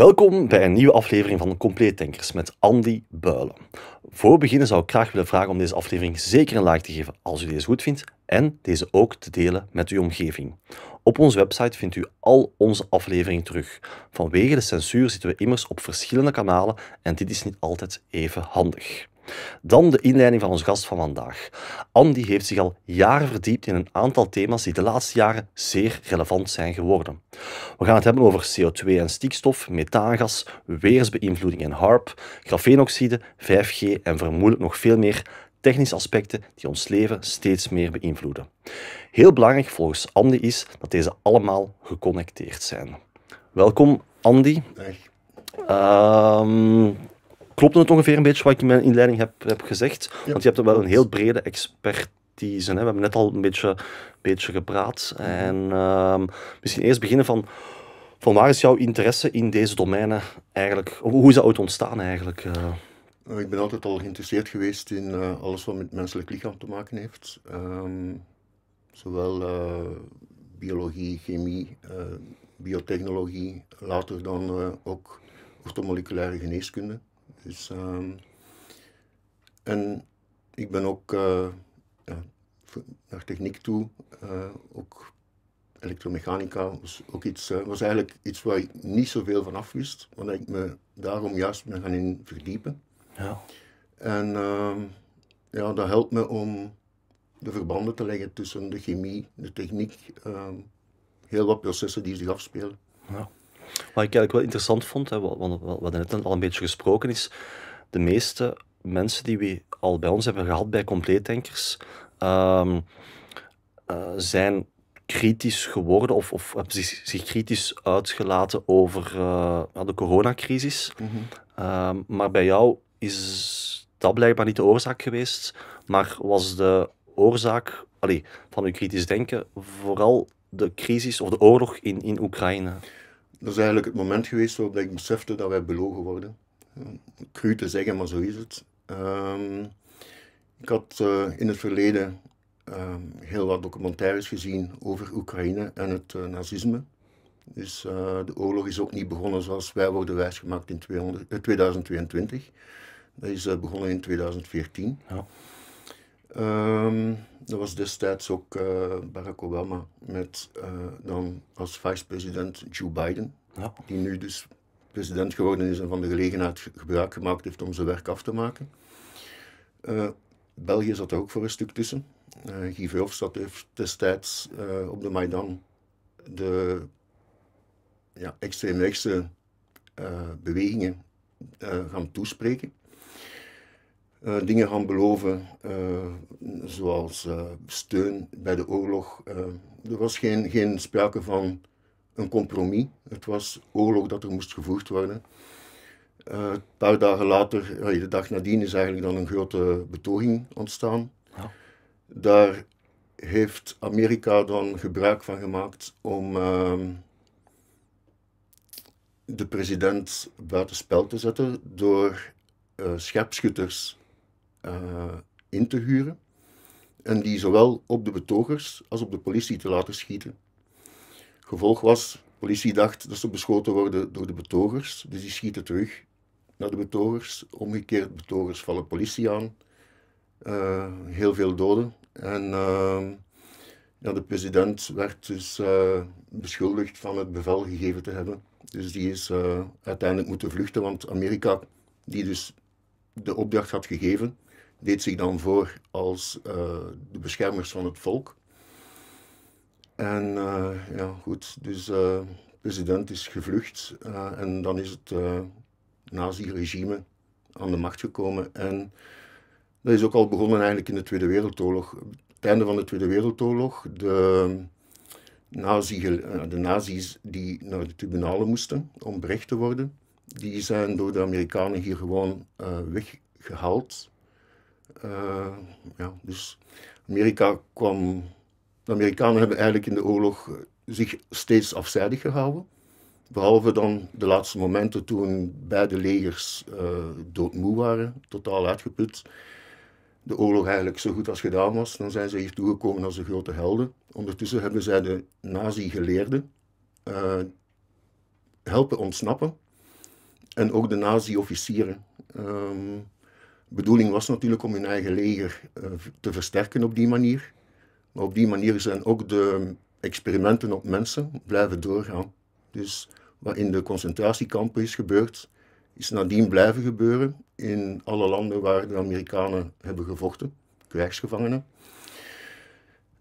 Welkom bij een nieuwe aflevering van Compleet Denkers met Andy Builen. Voor beginnen zou ik graag willen vragen om deze aflevering zeker een like te geven als u deze goed vindt en deze ook te delen met uw omgeving. Op onze website vindt u al onze afleveringen terug. Vanwege de censuur zitten we immers op verschillende kanalen en dit is niet altijd even handig. Dan de inleiding van onze gast van vandaag. Andy heeft zich al jaren verdiept in een aantal thema's die de laatste jaren zeer relevant zijn geworden. We gaan het hebben over CO2 en stikstof, methaangas, weersbeïnvloeding en HARP, grafeenoxide, 5G en vermoedelijk nog veel meer technische aspecten die ons leven steeds meer beïnvloeden. Heel belangrijk volgens Andy is dat deze allemaal geconnecteerd zijn. Welkom Andy. Ehm, klopt het ongeveer een beetje wat ik in mijn inleiding heb, heb gezegd? Want je hebt wel een heel brede expertise. Hè? We hebben net al een beetje, beetje gepraat. En ehm, misschien eerst beginnen van, van waar is jouw interesse in deze domeinen eigenlijk? Hoe is dat ooit ontstaan eigenlijk? Uh, ik ben altijd al geïnteresseerd geweest in uh, alles wat met het menselijk lichaam te maken heeft. Um, zowel uh, biologie, chemie, biotechnologie, later dan ook ortomoleculaire geneeskunde. Dus, um, en ik ben ook uh, ja, naar techniek toe, uh, ook elektromechanica was, ook iets, uh, was eigenlijk iets waar ik niet zoveel van af wist, maar ik me daarom juist ben gaan in verdiepen. Ja. En ehm, ja, dat helpt me om de verbanden te leggen tussen de chemie, de techniek, ehm, heel wat processen die zich afspelen. Ja. Wat ik eigenlijk wel interessant vond, hè, want we hadden net al een beetje gesproken, is de meeste mensen die we al bij ons hebben gehad bij compleetdenkers, um, uh, zijn kritisch geworden of, of hebben zich, zich kritisch uitgelaten over uh, de coronacrisis. Mm -hmm. maar bij jou is dat blijkbaar niet de oorzaak geweest, maar was de oorzaak allee, van uw kritisch denken vooral de crisis of de oorlog in, in Oekraïne? Dat is eigenlijk het moment geweest waarop ik besefte dat wij belogen worden. Cru te zeggen, maar zo is het. Um, ik had uh, in het verleden um, heel wat documentaires gezien over Oekraïne en het uh, nazisme. Dus de oorlog is ook niet begonnen zoals wij worden wijsgemaakt in 200, 2022. Dat is begonnen in 2014. Ja. Um, dat was destijds ook uh, Barack Obama met uh, dan als vice-president Joe Biden, ja. die nu dus president geworden is en van de gelegenheid gebruik gemaakt heeft om zijn werk af te maken. Uh, België zat er ook voor een stuk tussen. Guy Verhofstadt heeft destijds op de Maidan de ja, extreemrechtse bewegingen gaan toespreken. Uh, dingen gaan beloven, uh, zoals uh, steun bij de oorlog. er was geen, geen sprake van een compromis. Het was oorlog dat er moest gevoerd worden. een paar dagen later, de dag nadien, is eigenlijk dan een grote betoging ontstaan. Ja. Daar heeft Amerika dan gebruik van gemaakt om ehm, de president buitenspel te zetten door scherpschutters in te huren en die zowel op de betogers als op de politie te laten schieten. Gevolg was, de politie dacht dat ze beschoten worden door de betogers, dus die schieten terug naar de betogers. Omgekeerd, betogers vallen politie aan. Uh, heel veel doden. En uh, ja, de president werd dus uh, beschuldigd van het bevel gegeven te hebben. Dus die is uiteindelijk moeten vluchten, want Amerika, die dus de opdracht had gegeven, deed zich dan voor als uh, de beschermers van het volk. En uh, ja, goed, dus uh, de president is gevlucht en dan is het nazi-regime aan de macht gekomen. En dat is ook al begonnen eigenlijk in de Tweede Wereldoorlog. Het einde van de Tweede Wereldoorlog, de, nazi, de nazi's die naar de tribunalen moesten om berecht te worden, die zijn door de Amerikanen hier gewoon weggehaald uh, ja, dus Amerika kwam. De Amerikanen hebben eigenlijk in de oorlog eh, zich steeds afzijdig gehouden. Behalve dan de laatste momenten toen beide legers uh, doodmoe waren, totaal uitgeput. De oorlog eigenlijk zo goed als gedaan was. Dan zijn ze hier toegekomen als de grote helden. Ondertussen hebben zij de nazi-geleerden helpen ontsnappen. en ook de nazi-officieren. Ehm, bedoeling was natuurlijk om hun eigen leger eh, te versterken op die manier. Maar op die manier zijn ook de experimenten op mensen blijven doorgaan. Dus wat in de concentratiekampen is gebeurd, is nadien blijven gebeuren in alle landen waar de Amerikanen hebben gevochten, krijgsgevangenen.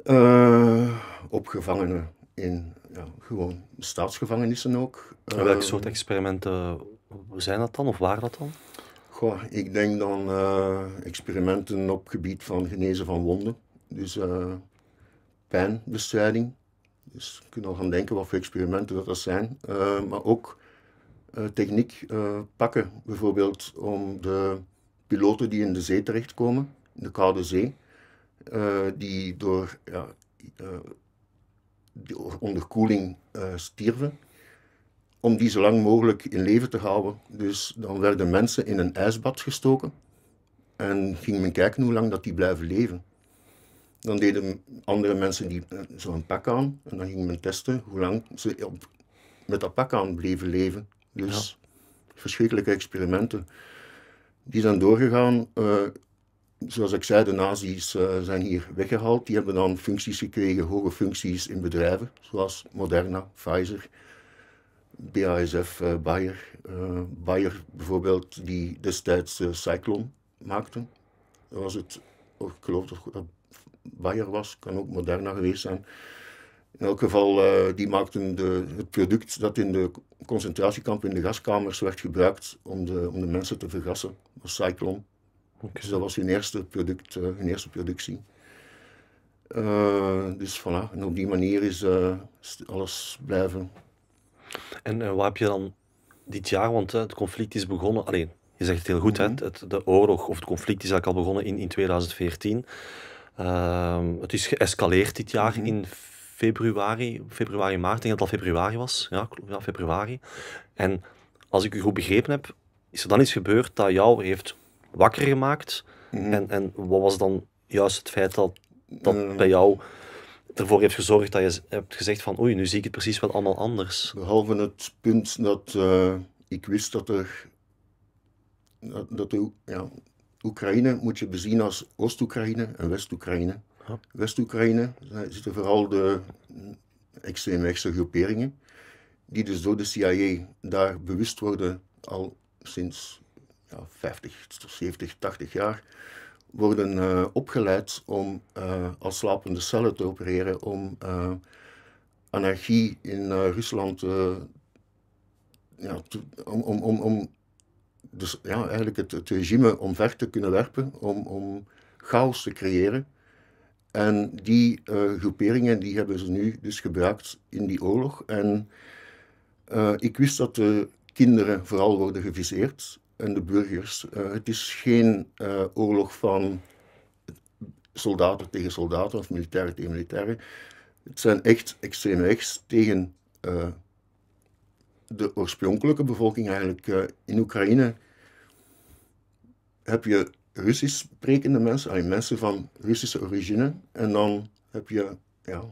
Uh, op gevangenen in ja, gewoon staatsgevangenissen ook. Welke soort experimenten zijn dat dan, of waren dat dan? Ik denk dan uh, experimenten op gebied van genezen van wonden. Dus uh, pijnbestrijding. Dus je kunt al gaan denken wat voor experimenten dat, dat zijn. Uh, maar ook techniek pakken, bijvoorbeeld om de piloten die in de zee terechtkomen, in de Koude Zee, die door ja, onderkoeling stierven, om die zo lang mogelijk in leven te houden. Dus dan werden mensen in een ijsbad gestoken en ging men kijken hoe lang dat die blijven leven. Dan deden andere mensen die eh, zo'n pak aan en dan ging men testen hoe lang ze op, met dat pak aan bleven leven. Dus verschrikkelijke experimenten. Die zijn doorgegaan. Uh, zoals ik zei, de nazi's uh, zijn hier weggehaald. Die hebben dan functies gekregen, hoge functies in bedrijven, zoals Moderna, Pfizer. BASF uh, Bayer. Uh, Bayer bijvoorbeeld, die destijds uh, Cyclone maakte. Dat was het, ik geloof dat het Bayer was, kan ook Moderna geweest zijn. In elk geval, die maakten de, het product dat in de concentratiekampen in de gaskamers werd gebruikt om de, om de mensen te vergassen. Dat was Cyclone. Okay. Dus dat was hun eerste, product, hun eerste productie. dus voilà, en op die manier is alles blijven en uh, wat heb je dan dit jaar, want het conflict is begonnen, alleen, je zegt het heel goed, mm het, de oorlog of het conflict is eigenlijk al begonnen in, in 2014. Uh, het is geëscaleerd dit jaar mhm. in februari, februari, maart, ik denk dat het al februari was. Ja, ja, februari. En als ik u goed begrepen heb, is er dan iets gebeurd dat jou heeft wakker gemaakt? Mhm. en, en wat was dan juist het feit dat, dat mm. bij jou ervoor heeft gezorgd dat je hebt gezegd van oei, nu zie ik het precies wel allemaal anders. Behalve het punt dat uh, ik wist dat er dat, dat de, ja, Oekraïne moet je bezien als Oost-Oekraïne en West-Oekraïne. West-Oekraïne zitten vooral de extreemrechtse groeperingen, die dus door de CIA daar bewust worden al sinds ja, 50, 70, 80 jaar worden uh, opgeleid om uh, als slapende cellen te opereren, om uh, anarchie in Rusland ja, om, om, om, om dus, ja, eigenlijk het, het, regime omver te kunnen werpen, om, om chaos te creëren. En die groeperingen die hebben ze nu dus gebruikt in die oorlog. En ik wist dat de kinderen vooral worden geviseerd en de burgers. Uh, het is geen uh, oorlog van soldaten tegen soldaten of militairen tegen militairen. Het zijn echt extreem rechts tegen uh, de oorspronkelijke bevolking eigenlijk. in Oekraïne heb je Russisch sprekende mensen, allee, mensen van Russische origine. En dan heb je ja,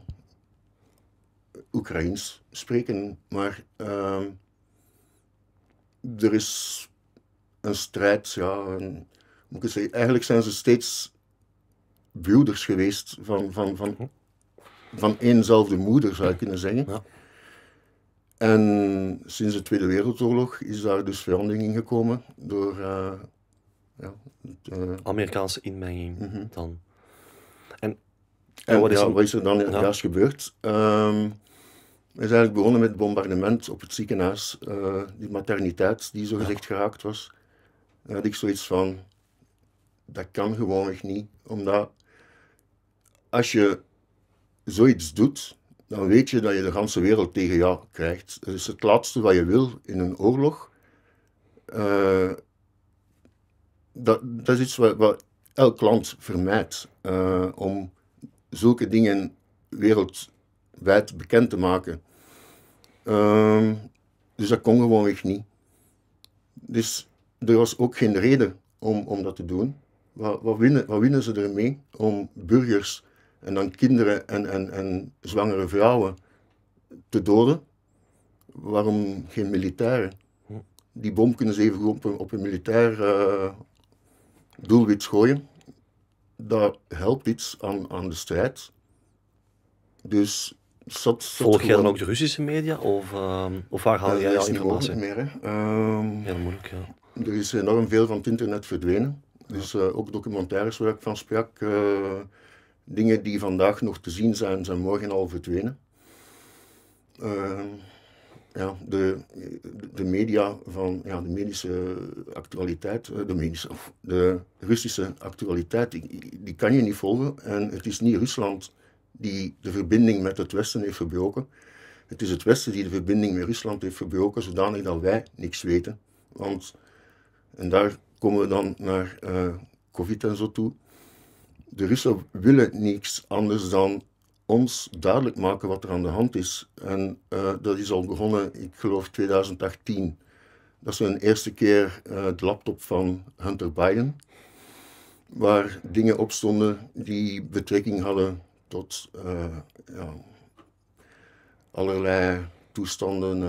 Oekraïens spreken. Maar ehm, er is een strijd. Ja, moet ik zeggen, eigenlijk zijn ze steeds broeders geweest van, van, van, van éénzelfde moeder, zou je kunnen zeggen. Ja. En sinds de Tweede Wereldoorlog is daar dus verandering in gekomen door uh, ja, uh, Amerikaanse inmenging -hmm. dan. En, en, wat, is ja, wat, is er dan gebeurd? Um, we zijn eigenlijk begonnen met het bombardement op het ziekenhuis, uh, die materniteit die zo gezegd geraakt was. Dan had ik zoiets van, dat kan gewoon niet. Omdat als je zoiets doet, dan weet je dat je de hele wereld tegen jou krijgt. Dat is het laatste wat je wil in een oorlog. Uh, dat, dat is iets wat, wat elk land vermijdt. Uh, om zulke dingen wereldwijd bekend te maken. Uh, dus dat kon gewoonweg niet. Dus er was ook geen reden om, om dat te doen. Wat, wat, winnen, wat winnen ze ermee om burgers en dan kinderen en, en, en zwangere vrouwen te doden? Waarom geen militairen? die bom kunnen ze even op een, op een militair uh, doelwit gooien. Dat helpt iets aan, aan de strijd. Dus zat, Volg jij dan ook de Russische media? Of, uh, of waar haal jij jouw informatie? niet meer. Hè. Um, Heel moeilijk, ja. Er is enorm veel van het internet verdwenen. Dus uh, ook documentaires waar ik van sprak. Uh, dingen die vandaag nog te zien zijn, zijn morgen al verdwenen. Uh, ja, de, de media van ja, de medische actualiteit, de, medische, de Russische actualiteit, die, die kan je niet volgen. En het is niet Rusland die de verbinding met het Westen heeft verbroken. Het is het Westen die de verbinding met Rusland heeft verbroken, zodanig dat wij niks weten. Want, en daar komen we dan naar uh, COVID en zo toe. De Russen willen niks anders dan ons duidelijk maken wat er aan de hand is. En uh, dat is al begonnen, ik geloof 2018. Dat is een eerste keer uh, de laptop van Hunter Biden, waar dingen op stonden die betrekking hadden tot ja, allerlei toestanden,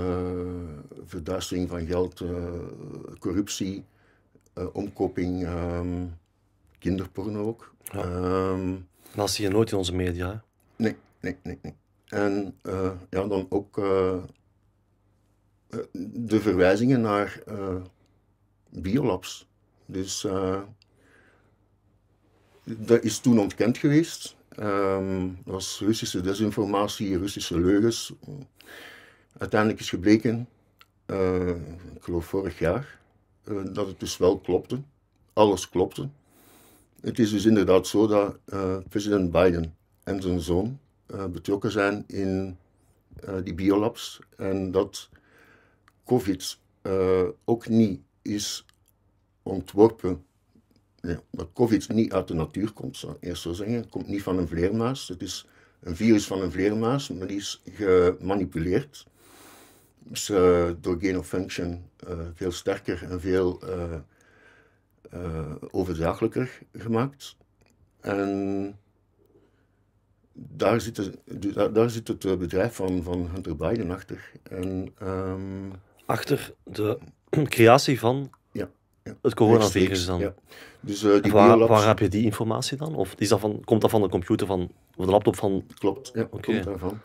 verduistering van geld, corruptie, omkoping, um, kinderporno ook. Ja. Um, dat zie je nooit in onze media. Nee, nee, nee, nee. En ja, dan ook de verwijzingen naar biolabs. Dus dat is toen ontkend geweest. Um, dat was Russische desinformatie, Russische leugens. Uiteindelijk is gebleken, uh, ik geloof vorig jaar, uh, dat het dus wel klopte. Alles klopte. Het is dus inderdaad zo dat uh, president Biden en zijn zoon betrokken zijn in die biolabs en dat COVID ook niet is ontworpen ja, dat COVID niet uit de natuur komt, zou ik eerst zo zeggen. Het komt niet van een vleermuis. Het is een virus van een vleermuis, maar die is gemanipuleerd. Is uh, door gain of function uh, veel sterker en veel uh, overdraaglijker gemaakt. En daar zit, het, daar, daar zit het bedrijf van, van Hunter Biden achter. En, um, achter de creatie van het coronavirus dan. Ja. Dus, die waar, waar, heb je die informatie dan? Of is dat van, komt dat van de computer van, of de laptop van... Klopt, ja, okay. komt daarvan.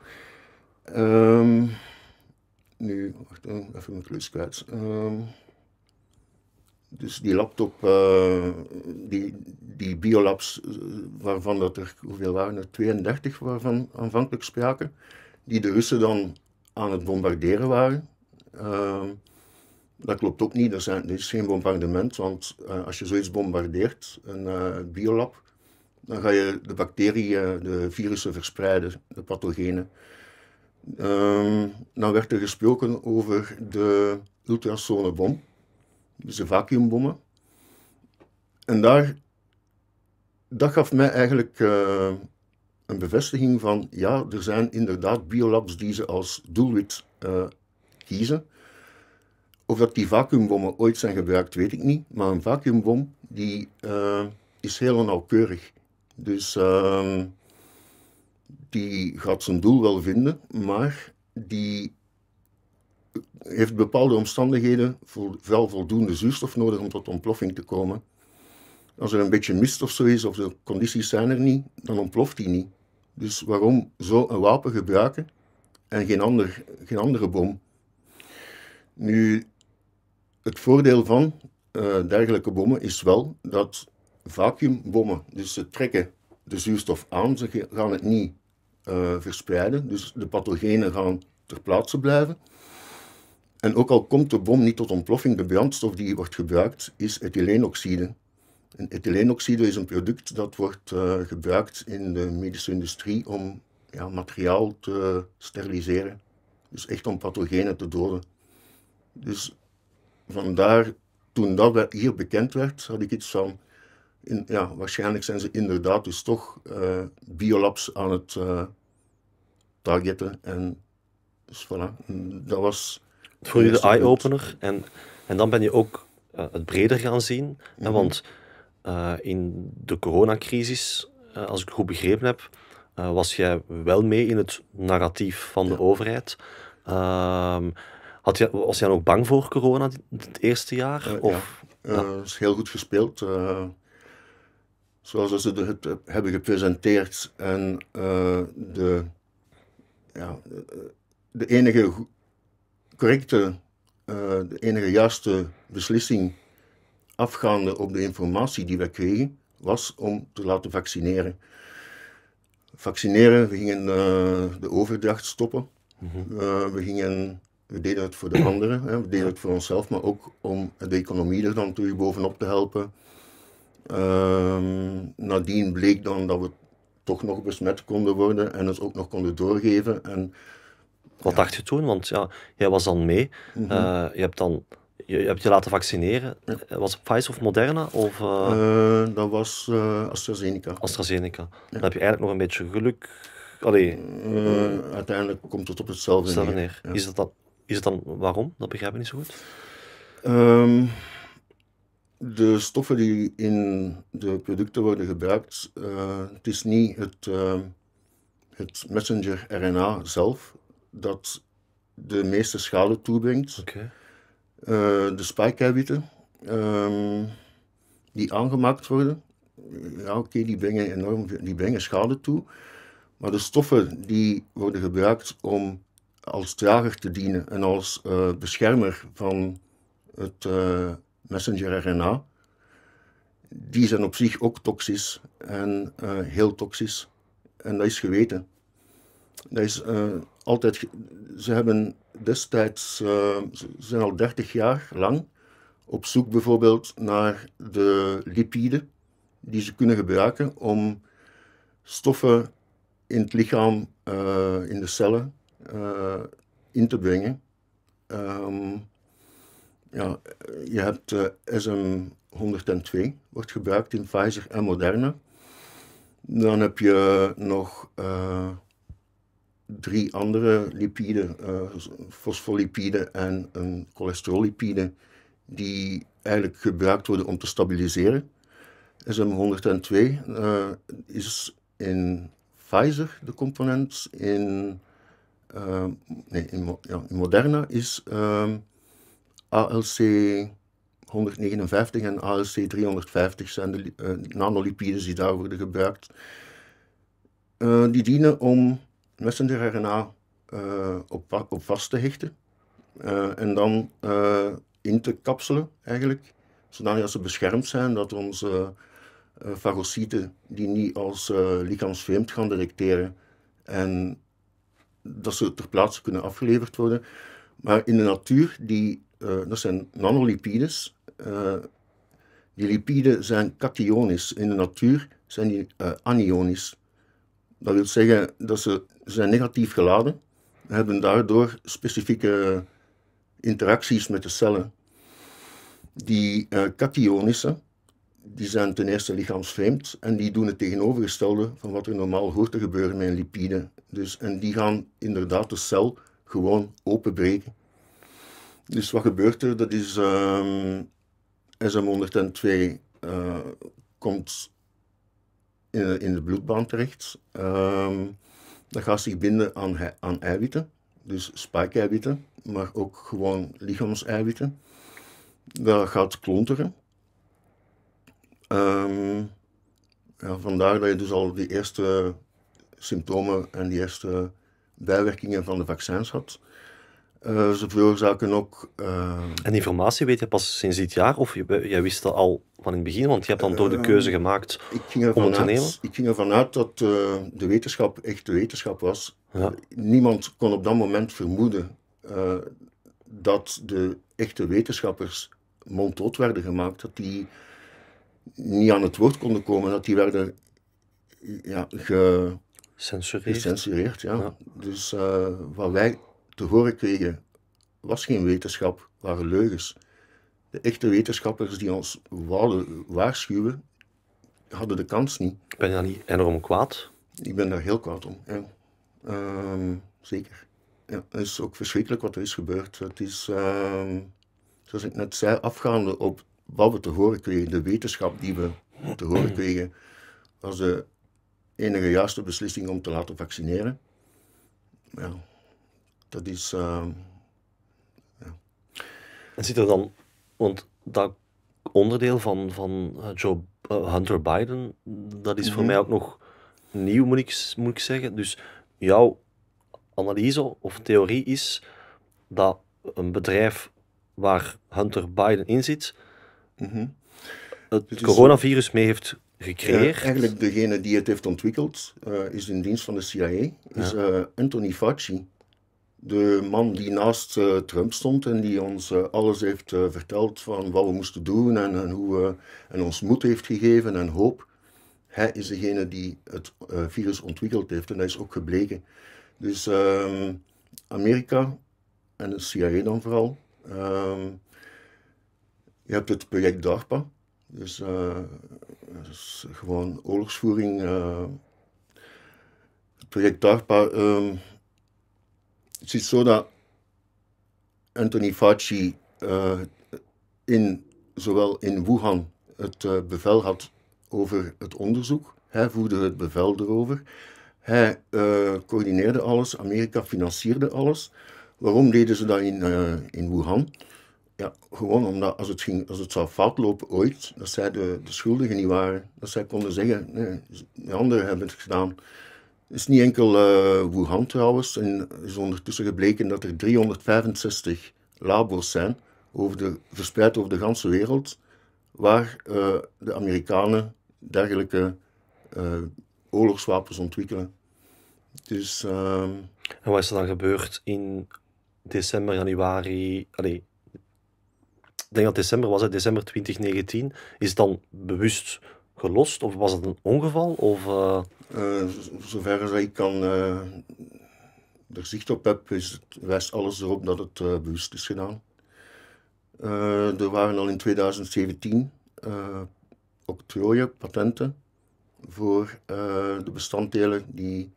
Um, nu, wacht even mijn klus kwijt. Um, dus die laptop, uh, die, die biolabs, uh, waarvan dat er, hoeveel waren er? 32 waarvan aanvankelijk spraken, die de Russen dan aan het bombarderen waren. Uh, dat klopt ook niet. Er, zijn, is geen bombardement, want uh, als je zoiets bombardeert, een biolab, dan ga je de bacteriën, de virussen verspreiden, de pathogenen. Um, dan werd er gesproken over de ultrasonebom, dus de vacuumbommen. En daar, dat gaf mij eigenlijk uh, een bevestiging van, ja, er zijn inderdaad biolabs die ze als doelwit kiezen. Of dat die vacuumbommen ooit zijn gebruikt, weet ik niet. Maar een vacuumbom die, uh, is heel nauwkeurig. Dus uh, die gaat zijn doel wel vinden, maar die heeft bepaalde omstandigheden wel voldoende zuurstof nodig om tot ontploffing te komen. Als er een beetje mist of zo is, of de condities zijn er niet, dan ontploft die niet. Dus waarom zo een wapen gebruiken en geen, ander, geen andere bom? Nu, het voordeel van uh, dergelijke bommen is wel dat vacuumbommen, dus ze trekken de zuurstof aan, ze gaan het niet uh, verspreiden, dus de pathogenen gaan ter plaatse blijven. En ook al komt de bom niet tot ontploffing, de brandstof die wordt gebruikt is ethyleenoxide. En ethyleenoxide is een product dat wordt uh, gebruikt in de medische industrie om ja, materiaal te steriliseren. Dus echt om pathogenen te doden. Dus vandaar, toen dat hier bekend werd, had ik iets van, in, ja, waarschijnlijk zijn ze inderdaad dus toch uh, biolabs aan het uh, targeten. En dus voilà, dat was... Voor je de eye-opener en, en dan ben je ook uh, het breder gaan zien. Mm Want in de coronacrisis, als ik het goed begrepen heb, was jij wel mee in het narratief van de overheid. Ehm, Had je, was jij ook bang voor corona het eerste jaar? Of? Ja, uh, ja. is heel goed gespeeld. Uh, zoals ze het hebben gepresenteerd en de, ja, de enige correcte, de enige juiste beslissing afgaande op de informatie die we kregen, was om te laten vaccineren. Vaccineren, we gingen de overdracht stoppen. Mm -hmm. we gingen we deden het voor de anderen, hè. we deden het voor onszelf, maar ook om de economie er dan terug bovenop te helpen. Um, nadien bleek dan dat we toch nog besmet konden worden en het ook nog konden doorgeven. En, Wat ja. dacht je toen? Want ja, jij was dan mee. Mm -hmm. uh, je hebt dan je, je, hebt je laten vaccineren. Ja. Was het Pfizer of Moderna? Of, uh... Uh, dat was AstraZeneca. AstraZeneca. Dan heb je eigenlijk nog een beetje geluk. Allee. uiteindelijk komt het op hetzelfde neer. Is het dan is het dan waarom? Dat begrijp ik niet zo goed. Um, de stoffen die in de producten worden gebruikt, uh, het is niet het, uh, het messenger RNA zelf dat de meeste schade toebrengt. Okay. Uh, de spike-eiwitten um, die aangemaakt worden, ja oké, okay, die brengen enorm die brengen schade toe. Maar de stoffen die worden gebruikt om als drager te dienen en als beschermer van het uh, messenger RNA, die zijn op zich ook toxisch en uh, heel toxisch. En dat is geweten. Dat is altijd, ze hebben destijds, ze zijn al 30 jaar lang op zoek bijvoorbeeld naar de lipiden die ze kunnen gebruiken om stoffen in het lichaam, in de cellen, in te brengen. Um, ja, je hebt uh, SM102, wordt gebruikt in Pfizer en Moderna. Dan heb je nog uh, drie andere lipiden, fosfolipiden en een cholesterollipide, die eigenlijk gebruikt worden om te stabiliseren. SM102 is in Pfizer de component, in nee, in, Moderna is uh, ALC 159 en ALC 350 zijn de uh, nanolipides die daar worden gebruikt. Uh, die dienen om messenger-RNA uh, op, op vast te hechten en dan in te kapselen eigenlijk, zodat ze beschermd zijn dat onze fagocyten die niet als lichaamsvreemd gaan detecteren en dat ze ter plaatse kunnen afgeleverd worden. Maar in de natuur, die, dat zijn nanolipides. Uh, die lipiden zijn kationisch. In de natuur zijn die uh, anionisch. Dat wil zeggen dat ze zijn negatief geladen en hebben daardoor specifieke interacties met de cellen. Die uh, kationische, die zijn ten eerste lichaamsvreemd en die doen het tegenovergestelde van wat er normaal hoort te gebeuren met een lipide. Dus, en die gaan inderdaad de cel gewoon openbreken. Dus wat gebeurt er? Dat is um, SM102 uh, komt in, in de bloedbaan terecht. Um, dat gaat zich binden aan, aan eiwitten, dus spike-eiwitten, maar ook gewoon lichaamseiwitten. Dat gaat klonteren. Um, ja, vandaar dat je dus al die eerste symptomen en die eerste bijwerkingen van de vaccins had. Uh, ze veroorzaken ook. Uh, en informatie weet je pas sinds dit jaar, of jij wist dat al van in het begin, want je hebt dan toch de keuze gemaakt ik ging om het te uit, nemen? Ik ging ervan uit dat uh, de wetenschap echt de wetenschap was. Ja. Niemand kon op dat moment vermoeden dat de echte wetenschappers monddood werden gemaakt, dat die niet aan het woord konden komen, dat die werden ja, ge, Censureerd. gecensureerd. Ja. Ja. Dus uh, wat wij te horen kregen was geen wetenschap, waren leugens. De echte wetenschappers die ons wouden waarschuwen, hadden de kans niet. Ben je dan niet enorm kwaad? Ik ben daar heel kwaad om. Ja. Um, zeker. Ja, het is ook verschrikkelijk wat er is gebeurd. Het is, um, zoals ik net zei, afgaande op wat we te horen kregen, de wetenschap die we te horen kregen, was de enige juiste beslissing om te laten vaccineren. Ja, dat is, uh, En zit er dan, want dat onderdeel van, van eh, Joe uh, Hunter Biden, dat is voor Mhm. mij ook nog nieuw, moet ik, moet ik zeggen. Dus jouw analyse of theorie is dat een bedrijf waar Hunter Biden in zit, Mhm. het coronavirus mee heeft Ja, gecreëerd. eigenlijk degene die het heeft ontwikkeld eh, is in dienst van de CIA, is eh, Anthony Fauci. De man die naast eh, Trump stond en die ons eh, alles heeft eh, verteld van wat we moesten doen en, en hoe en ons moed heeft gegeven en hoop. Hij is degene die het virus ontwikkeld heeft en dat is ook gebleken. Dus ehm, Amerika en de CIA dan vooral. ehm, je hebt het project DARPA. Dus dat is gewoon oorlogsvoering. het project DARPA. Het is zo dat Anthony Fauci eh, in, zowel in Wuhan het eh, bevel had over het onderzoek. Hij voerde het bevel erover. Hij eh, coördineerde alles. Amerika financierde alles. Waarom deden ze dat in, in Wuhan? Ja, gewoon omdat als het, ging, als het zou fout lopen ooit, dat zij de, de schuldigen niet waren. Dat zij konden zeggen, de anderen hebben het gedaan. Is niet enkel eh, Wuhan trouwens. En is ondertussen gebleken dat er 365 labos zijn, over de, verspreid over de ganse wereld, waar eh, de Amerikanen dergelijke eh, oorlogswapens ontwikkelen. Dus ehm, En wat is er dan gebeurd in december, januari? Allee, ik denk dat december was, het december 2019. Is het dan bewust gelost of was het een ongeval? Of, z- zover als ik kan eh, er zicht op heb, is het, wijst alles erop dat het bewust is gedaan. Er waren al in 2017 eh octrooien, patenten, voor de bestanddelen die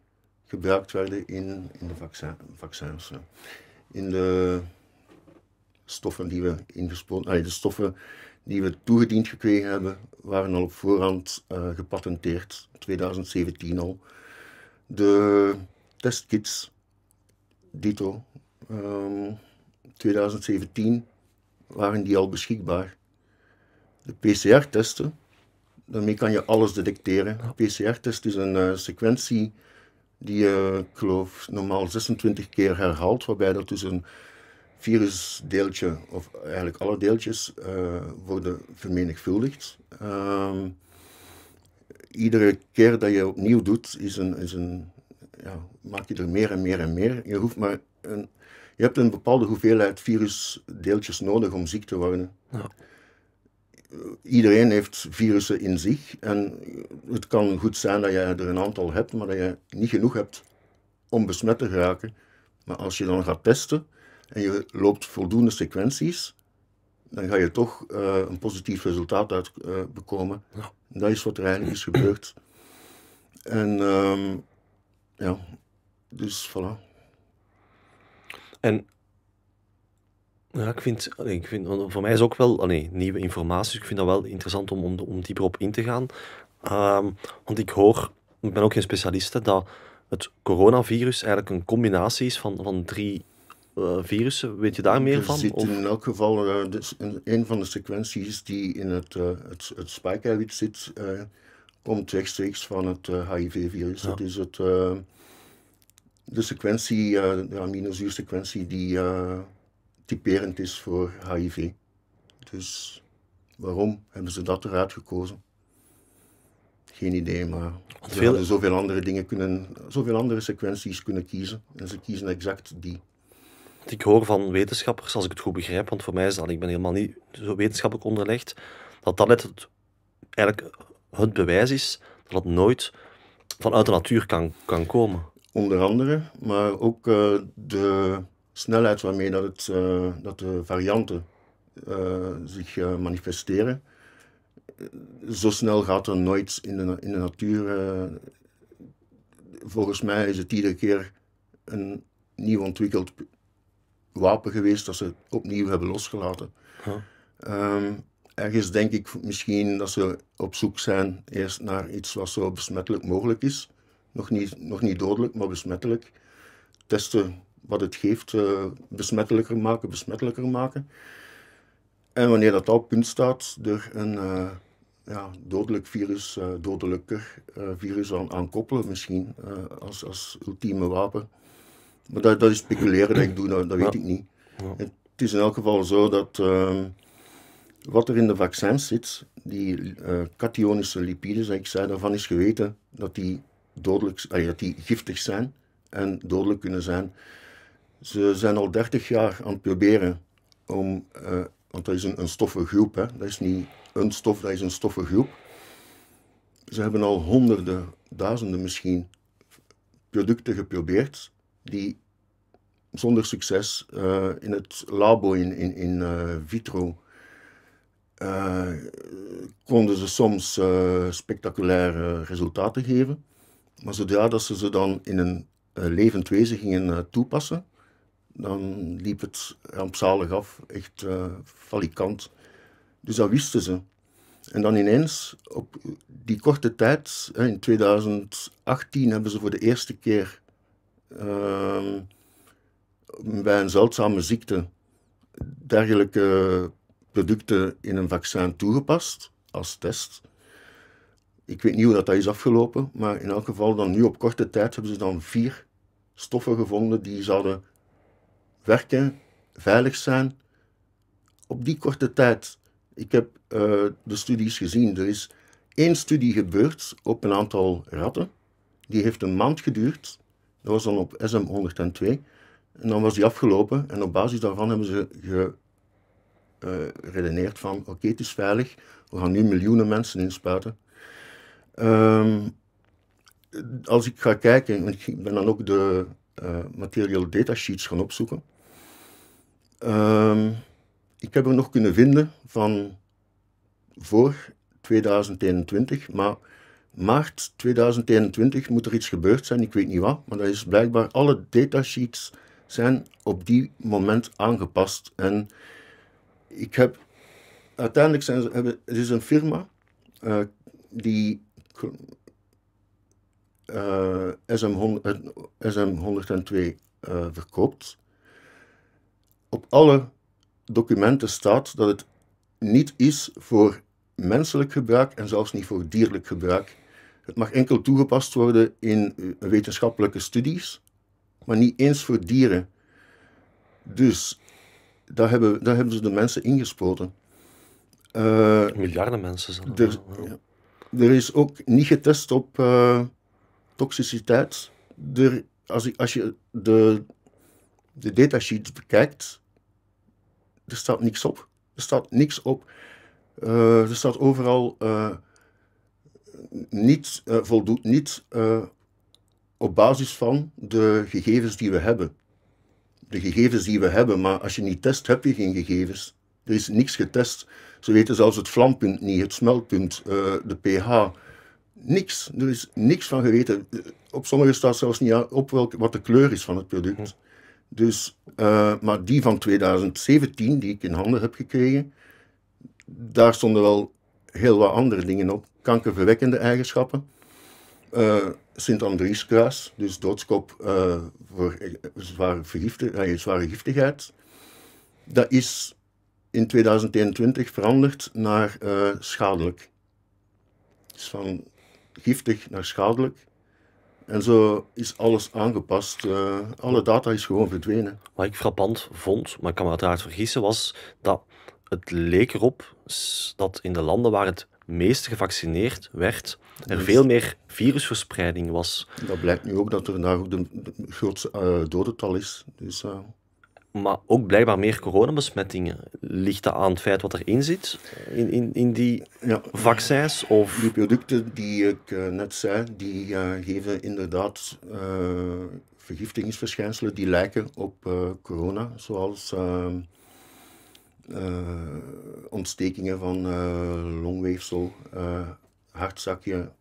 gebruikt werden in, in de vaccin, vaccins. In de stoffen die we ingespoten, de stoffen die we toegediend gekregen hebben, waren al op voorhand eh, gepatenteerd, 2017 al. De testkits, dito, ehm, 2017 waren die al beschikbaar. De PCR-testen, daarmee kan je alles detecteren. PCR-test is een eh, sequentie die je, ik geloof, normaal 26 keer herhaalt, waarbij dat dus een virusdeeltje, of eigenlijk alle deeltjes, eh, worden vermenigvuldigd. Ehm, iedere keer dat je opnieuw doet, is een, is een, ja, maak je er meer en meer en meer. Je, hoeft maar een, je hebt een bepaalde hoeveelheid virusdeeltjes nodig om ziek te worden. Ja. Iedereen heeft virussen in zich en het kan goed zijn dat je er een aantal hebt, maar dat je niet genoeg hebt om besmet te geraken. Maar als je dan gaat testen en je loopt voldoende sequenties, dan ga je toch eh, een positief resultaat uit eh, bekomen. Ja. Dat is wat er eigenlijk is gebeurd. En ehm, ja, dus voilà. En ja, ik vind, ik vind, voor mij is ook wel allee, nieuwe informatie, dus ik vind dat wel interessant om, om, om dieper op in te gaan. Ehm, want ik hoor, ik ben ook geen specialist, dat het coronavirus eigenlijk een combinatie is van, van drie virussen. Weet je daar meer er van? zit Of- in elk geval eh, dus een, een van de sequenties die in het, eh het, het spike-eiwit zit, eh, komt rechtstreeks van het eh, HIV-virus. Ja. Dat is het, eh, de sequentie, eh, de aminozuursequentie die eh, typerend is voor HIV. Dus waarom hebben ze dat eruit gekozen? Geen idee, maar ze veel- hadden zoveel andere dingen kunnen, zoveel andere sequenties kunnen kiezen. En ze kiezen exact die. Ik hoor van wetenschappers, als ik het goed begrijp, want voor mij is dat, ik ben helemaal niet zo wetenschappelijk onderlegd, dat dat net het, eigenlijk het bewijs is dat het nooit vanuit de natuur kan, kan komen. Onder andere, maar ook eh, de snelheid waarmee dat, het, eh, dat de varianten eh, zich manifesteren. Zo snel gaat er nooit in de, in de natuur. volgens mij is het iedere keer een nieuw ontwikkeld wapen geweest dat ze opnieuw hebben losgelaten. Ehm, ergens denk ik misschien dat ze op zoek zijn eerst naar iets wat zo besmettelijk mogelijk is. Nog niet, nog niet dodelijk, maar besmettelijk. Testen wat het geeft, eh, besmettelijker maken, besmettelijker maken. En wanneer dat op punt staat, er een uh, ja, dodelijk virus, uh, dodelijker virus aan, aan koppelen misschien, als, als ultieme wapen. Maar dat, dat is speculeren dat ik doe, dat, dat weet ik niet. Het is in elk geval zo dat ehm, wat er in de vaccins zit, die kationische lipiden, zoals ik zei, daarvan is geweten dat die, dodelijk, dat die giftig zijn en dodelijk kunnen zijn. Ze zijn al 30 jaar aan het proberen om want dat is een, een stoffengroep, hè. dat is niet een stof, dat is een stoffengroep. Ze hebben al honderden, duizenden misschien producten geprobeerd die zonder succes uh, in het labo in, uh, vitro uh, konden ze soms spectaculaire resultaten geven. Maar zodra dat ze ze dan in een levend wezen gingen toepassen, dan liep het rampzalig af, echt falikant. Dus dat wisten ze. En dan ineens, op die korte tijd, in 2018 hebben ze voor de eerste keer bij een zeldzame ziekte dergelijke producten in een vaccin toegepast als test. Ik weet niet hoe dat, dat is afgelopen, maar in elk geval dan nu op korte tijd hebben ze dan vier stoffen gevonden die zouden werken, veilig zijn. Op die korte tijd, ik heb uh, de studies gezien, er is één studie gebeurd op een aantal ratten. Die heeft een maand geduurd. Dat was dan op SM102. En dan was die afgelopen en op basis daarvan hebben ze geredeneerd uh, van oké, het is veilig, we gaan nu miljoenen mensen inspuiten. Um, als ik ga kijken, ik ben dan ook de uh, material datasheets gaan opzoeken. Um, ik heb er nog kunnen vinden van voor 2021, maar maart 2021 moet er iets gebeurd zijn, ik weet niet wat, maar dat is blijkbaar alle datasheets zijn op die moment aangepast. En ik heb, uiteindelijk zijn hebben, het is een firma uh, die uh, SM, SM102 uh, verkoopt op alle documenten staat dat het niet is voor menselijk gebruik en zelfs niet voor dierlijk gebruik. Het mag enkel toegepast worden in eh, wetenschappelijke studies, maar niet eens voor dieren. Dus daar hebben, daar hebben ze de mensen ingespoten. Uh, Miljarden mensen zijn er. Ja. Er is ook niet getest op uh, toxiciteit. Er, als, als je de de datasheets bekijkt, er staat niks op. Er staat niks op. Uh, er staat overal niet, uh, voldoet niet op basis van de gegevens die we hebben. De gegevens die we hebben, maar als je niet test, heb je geen gegevens. Er is niks getest. Ze weten zelfs het vlampunt niet, het smeltpunt, de pH. Niks. Er is niks van geweten. Op sommige staat zelfs niet op welk, wat de kleur is van het product. Hm. Dus, maar die van 2017, die ik in handen heb gekregen, daar stonden wel heel wat andere dingen op. Kankerverwekkende eigenschappen. Uh, Sint-Andrieskruis, dus doodskop uh, voor zware, vergiftig, zware giftigheid. Dat is in 2021 veranderd naar schadelijk. Dus van giftig naar schadelijk. En zo is alles aangepast. Uh, alle data is gewoon verdwenen. Wat ik frappant vond, maar ik kan me uiteraard vergissen, was dat het leek erop dat in de landen waar het meest gevaccineerd werd, er veel meer virusverspreiding was. Dat blijkt nu ook dat er daar ook de, de grootste uh, dodental is. Dus, uh maar ook blijkbaar meer coronabesmettingen. Ligt dat aan het feit wat erin zit, in, in, in die ja. vaccins? Of? Die producten die ik uh, net zei, die geven inderdaad vergiftigingsverschijnselen die lijken op corona, zoals ontstekingen van longweefsel, hartzakje,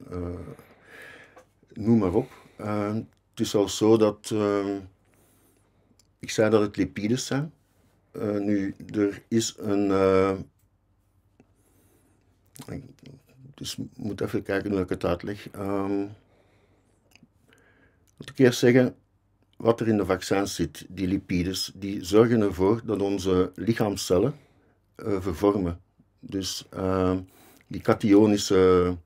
noem maar op. het is al zo dat ik zei dat het lipides zijn. Nu, er is een. Dus ik moet even kijken hoe ik het uitleg. Um, moet ik eerst zeggen, wat er in de vaccins zit, die lipides, die zorgen ervoor dat onze lichaamcellen eh, vervormen. Dus uh, die kationische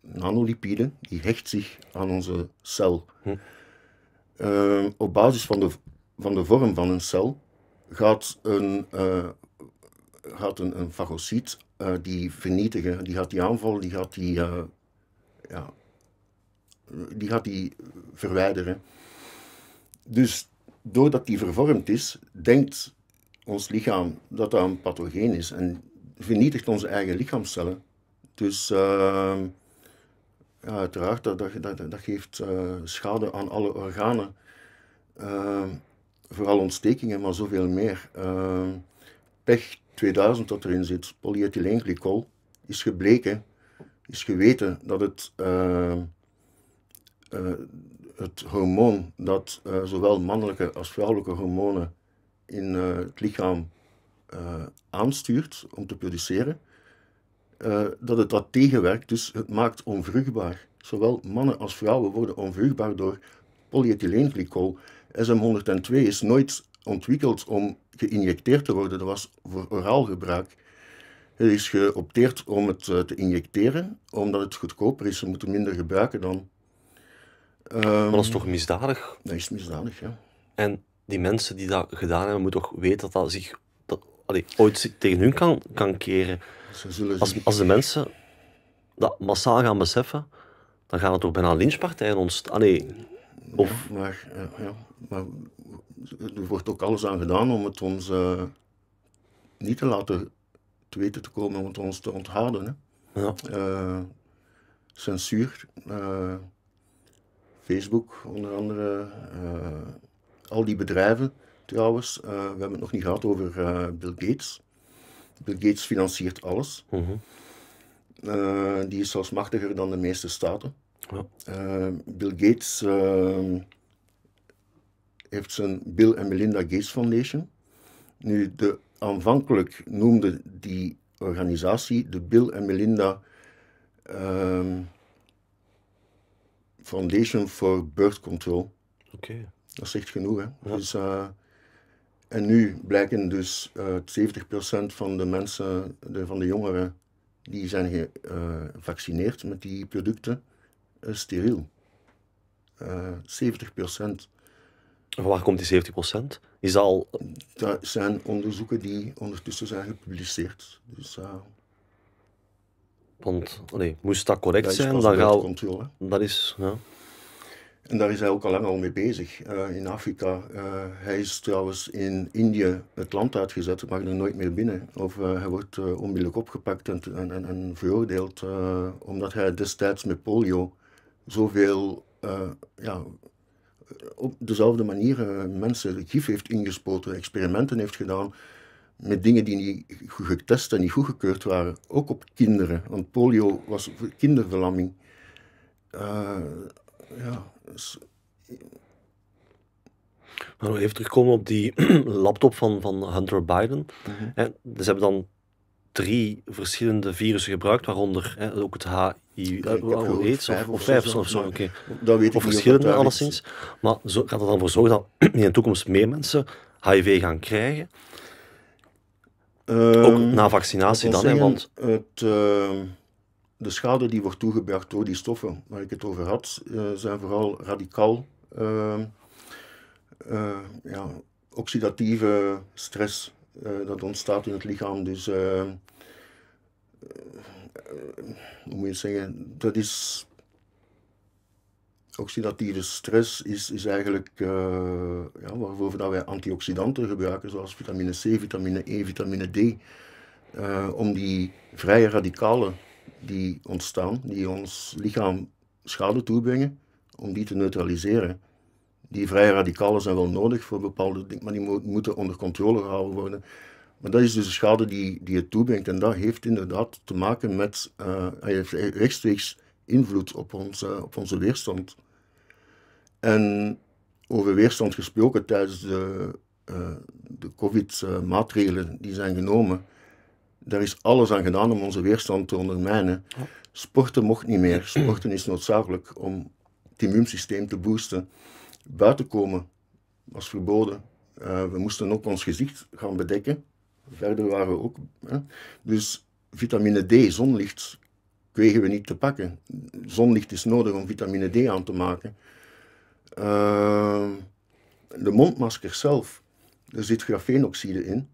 nanolipide, die hecht zich aan onze cel. Hm. op basis van de, van de vorm van een cel gaat een, gaat een, een fagocyt die vernietigen, die gaat die aanvallen, die gaat die, ja, die, gaat die verwijderen. Dus doordat die vervormd is, denkt ons lichaam dat dat een pathogeen is en vernietigt onze eigen lichaamcellen. Dus uh, ja, uiteraard, dat, dat, dat, dat geeft uh, schade aan alle organen. Uh, vooral ontstekingen, maar zoveel meer. Ehm, pech 2000 dat erin zit, polyethyleenglycol, is gebleken, is geweten dat het eh, het hormoon dat uh, zowel mannelijke als vrouwelijke hormonen in uh, het lichaam aanstuurt om te produceren, dat het dat tegenwerkt, dus het maakt onvruchtbaar. Zowel mannen als vrouwen worden onvruchtbaar door polyethyleenglycol. SM102 is nooit ontwikkeld om geïnjecteerd te worden, dat was voor oraal gebruik. Het is geopteerd om het te injecteren, omdat het goedkoper is. Ze moeten minder gebruiken dan Um, maar dat is toch misdadig? Dat is misdadig, ja. En die mensen die dat gedaan hebben, moeten toch weten dat dat zich dat, allee, ooit tegen hun kan, kan keren. Als, als de mensen dat massaal gaan beseffen, dan gaan er toch bijna lynchpartijen ontstaan. of... Ja, maar, ja, maar er wordt ook alles aan gedaan om het ons uh, niet te laten te weten te komen, om het ons te onthouden. Hè. Ja. Uh, censuur. Uh, Facebook onder andere. Uh, al die bedrijven trouwens. Uh, we hebben het nog niet gehad over uh, Bill Gates. Bill Gates financiert alles. Mm -hmm. die is zelfs machtiger dan de meeste staten. Ja. Bill Gates heeft zijn Bill en Melinda Gates Foundation. Nu, de, aanvankelijk noemde die organisatie de Bill en Melinda ehm, Foundation for Birth Control. Oké. Dat is echt genoeg, hè. Dus, uh, en nu blijken dus uh, eh, 70% van de mensen, de, van de jongeren, die zijn eh, gevaccineerd met die producten, steriel. 70%. Van waar komt die 70%? Is dat al... Dat zijn onderzoeken die ondertussen zijn gepubliceerd. Dus, want allee, moest dat correct zijn, dan gaat Dat is, ja. En daar is hij ook al lang al mee bezig uh, in Afrika. Uh, hij is trouwens in Indië het land uitgezet, mag er nooit meer binnen. Of uh, hij wordt onmiddellijk opgepakt en, en, en, en veroordeeld, omdat hij destijds met polio zoveel, ja, op dezelfde manier mensen gif heeft ingespoten, experimenten heeft gedaan met dingen die niet getest en niet goedgekeurd waren, ook op kinderen. Want polio was kinderverlamming. Uh, ja, dus... Maar nog even terugkomen op die laptop van, van Hunter Biden. Mm -hmm. ze hebben dan drie verschillende virussen gebruikt, waaronder hè, ook het HIV, of, AIDS, of, of vijf of zo. Okay. Of verschillende alleszins. Maar zo, gaat het dan voor zorgen dat in de toekomst meer mensen HIV gaan krijgen? Ook ehm, na vaccinatie dan, zeggen, want... Het, uh, de schade die wordt toegebracht door die stoffen waar ik het over had, uh, zijn vooral radicaal uh, ja, oxidatieve stress dat ontstaat in het lichaam. Dus hoe moet je zeggen, dat is oxidatieve stress is, is eigenlijk uh, ja, waarvoor dat wij antioxidanten gebruiken, zoals vitamine C, vitamine E, vitamine D, uh, om die vrije radicalen die ontstaan, die ons lichaam schade toebrengen, om die te neutraliseren. Die vrije radicalen zijn wel nodig voor bepaalde dingen, maar die moeten onder controle gehouden worden. Maar dat is dus de schade die, die het toebrengt. En dat heeft inderdaad te maken met, uh, heeft rechtstreeks invloed op, ons, op onze weerstand. En over weerstand gesproken tijdens de, uh, de COVID-maatregelen die zijn genomen, daar is alles aan gedaan om onze weerstand te ondermijnen. Sporten mocht niet meer. Sporten is noodzakelijk om het immuunsysteem te boosten. Buiten komen was verboden. Uh, we moesten ook ons gezicht gaan bedekken. Verder waren we ook. Hè. Dus vitamine D, zonlicht, kregen we niet te pakken. Zonlicht is nodig om vitamine D aan te maken. Uh, de mondmasker zelf, er zit grafeenoxide in.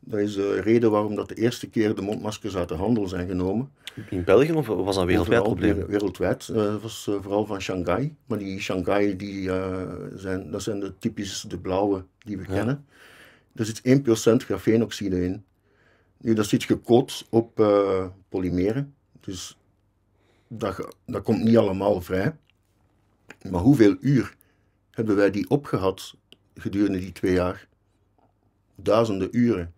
Dat is de reden waarom dat de eerste keer de mondmaskers uit de handel zijn genomen. In België of was dat een wereldwijd probleem? Wereldwijd. Uh, dat was uh, vooral van Shanghai. Maar die Shanghai, die, uh, zijn, dat zijn de typisch de blauwe die we ja. kennen. Er zit 1% grafeenoxide in. Nu, dat zit gecoat op polymeren. Dus dat, dat komt niet allemaal vrij. Maar hoeveel uur hebben wij die opgehad gedurende die twee jaar? Duizenden uren.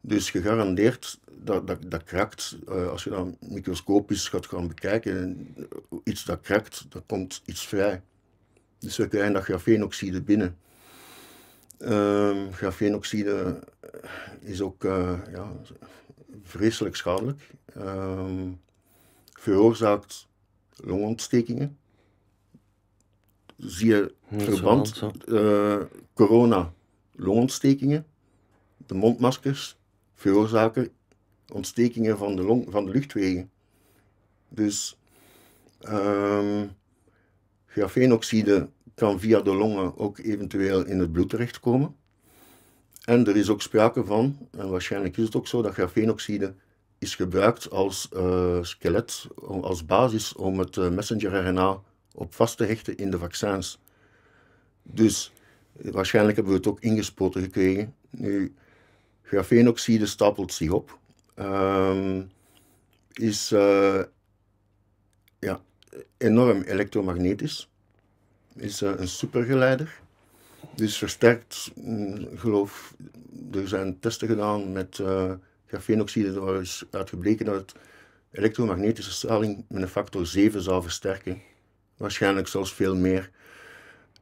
Dus gegarandeerd, dat, dat, dat krakt. Uh, als je dan microscopisch gaat gaan bekijken, iets dat krakt, dan komt iets vrij. Dus we krijgen dat grafeenoxide binnen. Uh, is ook uh, ja, vreselijk schadelijk. Ehm, veroorzaakt longontstekingen. Zie je verband, uh, corona, longontstekingen, de mondmaskers veroorzaken ontstekingen van de, long, van de luchtwegen. Dus um, grafeenoxide kan via de longen ook eventueel in het bloed terechtkomen. En er is ook sprake van, en waarschijnlijk is het ook zo, dat grafeenoxide is gebruikt als uh, skelet, als basis om het uh, messenger-RNA op vast te hechten in de vaccins. Dus waarschijnlijk hebben we het ook ingespoten gekregen. Nu, grafeenoxide stapelt zich op. Um, is uh, ja, enorm elektromagnetisch. Is een supergeleider. Dus versterkt, mm, geloof, er zijn testen gedaan met grafeenoxide, waar is uitgebleken dat het elektromagnetische straling met een factor 7 zou versterken. Waarschijnlijk zelfs veel meer.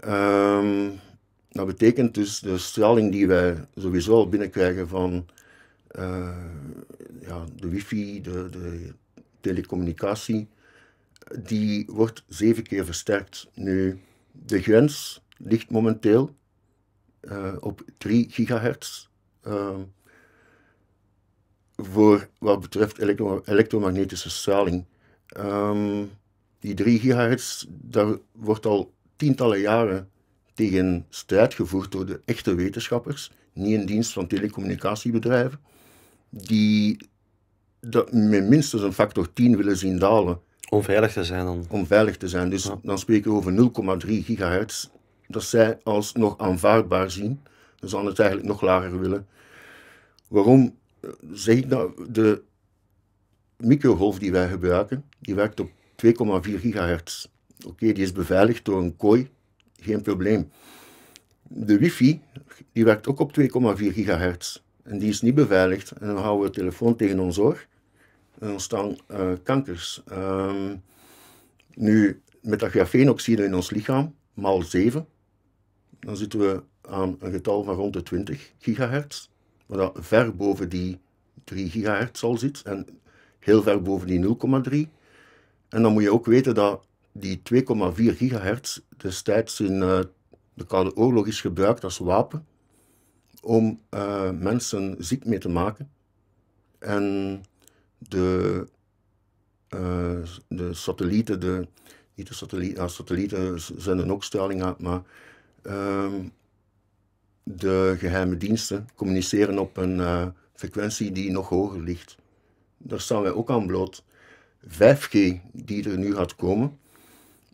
Um, dat betekent dus de straling die wij sowieso al binnenkrijgen van uh, ja, de wifi, de, de, telecommunicatie, die wordt zeven keer versterkt. Nu, de grens ligt momenteel uh, op 3 gigahertz. Uh, voor wat betreft elektro elektromagnetische straling. Um, die 3 gigahertz, daar wordt al tientallen jaren tegen strijd gevoerd door de echte wetenschappers, niet in dienst van telecommunicatiebedrijven, die dat met minstens een factor 10 willen zien dalen. Om veilig te zijn dan? Om veilig te zijn. Dus dan spreken we over 0,3 gigahertz, dat zij als nog aanvaardbaar zien. Ze zouden het eigenlijk nog lager willen. Waarom zeg ik nou, de microgolf die wij gebruiken, die werkt op 2,4 gigahertz. Oké, die is beveiligd door een kooi, geen probleem. De wifi, die werkt ook op 2,4 gigahertz. En die is niet beveiligd. En dan houden we de telefoon tegen ons oor. En dan staan uh, kankers. Um, nu, met dat grafeenoxide in ons lichaam, maal 7, dan zitten we aan een getal van rond de 20 gigahertz dat ver boven die 3 gigahertz al zit en heel ver boven die 0,3. En dan moet je ook weten dat die 2,4 gigahertz destijds in uh, de Koude Oorlog is gebruikt als wapen om uh, mensen ziek mee te maken. En de, uh, de satellieten, de, niet de satellieten, satellieten zenden ook straling uit, maar ehm, de geheime diensten communiceren op een frequentie die nog hoger ligt. Daar staan wij ook aan bloot. 5G die er nu gaat komen,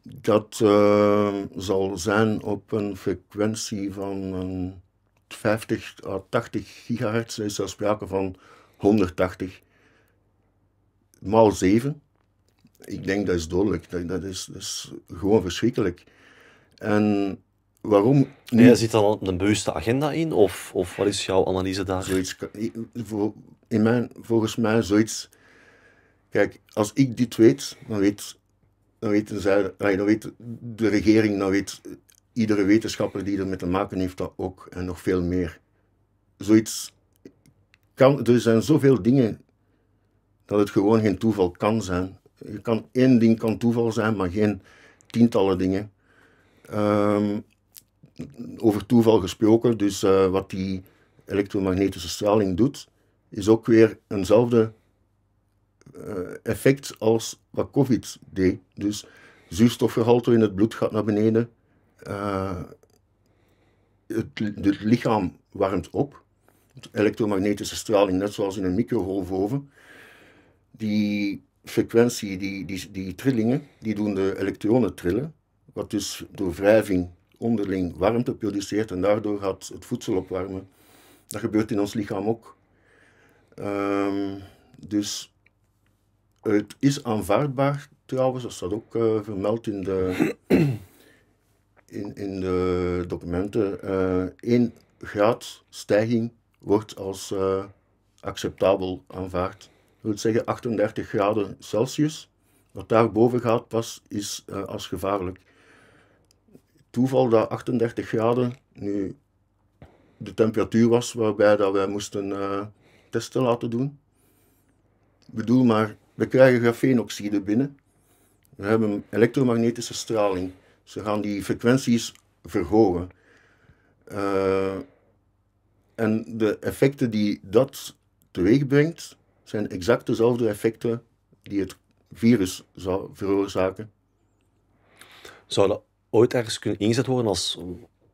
dat uh, zal zijn op een frequentie van een 50 à 80 gigahertz. Er is er sprake van 180 maal 7. Ik denk dat is dodelijk. Dat, dat, is, dat is gewoon verschrikkelijk. En waarom... Nu... Ja, zit dan een bewuste agenda in, of, of wat is jouw analyse daar? Zoiets, in mijn, volgens mij zoiets... Kijk, als ik dit weet, dan weet, dan weten dan weet de regering, dan weet iedere wetenschapper die er met te maken heeft dat ook, en nog veel meer. Zoiets kan, er zijn zoveel dingen dat het gewoon geen toeval kan zijn. Je kan, één ding kan toeval zijn, maar geen tientallen dingen. Um, over toeval gesproken, dus uh, wat die elektromagnetische straling doet, is ook weer eenzelfde effect als wat COVID deed. Dus zuurstofgehalte in het bloed gaat naar beneden. Uh, het, het, lichaam warmt op. Elektromagnetische straling, net zoals in een microgolfoven. Die frequentie, die, die, die trillingen, die doen de elektronen trillen. Wat dus door wrijving onderling warmte produceert en daardoor gaat het voedsel opwarmen. Dat gebeurt in ons lichaam ook. Um, dus het is aanvaardbaar trouwens, dat staat ook uh, vermeld in de, in, in de documenten. Uh, 1 graad stijging wordt als uh, acceptabel aanvaard. Dat wil zeggen 38 graden Celsius. Wat daarboven gaat pas is als gevaarlijk. Toeval dat 38 graden nu de temperatuur was waarbij dat wij moesten testen laten doen. Ik bedoel maar, we krijgen grafeenoxide binnen. We hebben elektromagnetische straling. Ze gaan die frequenties verhogen. Uh, en de effecten die dat teweeg brengt, zijn exact dezelfde effecten die het virus zou veroorzaken. Zou dat ooit ergens kunnen ingezet worden als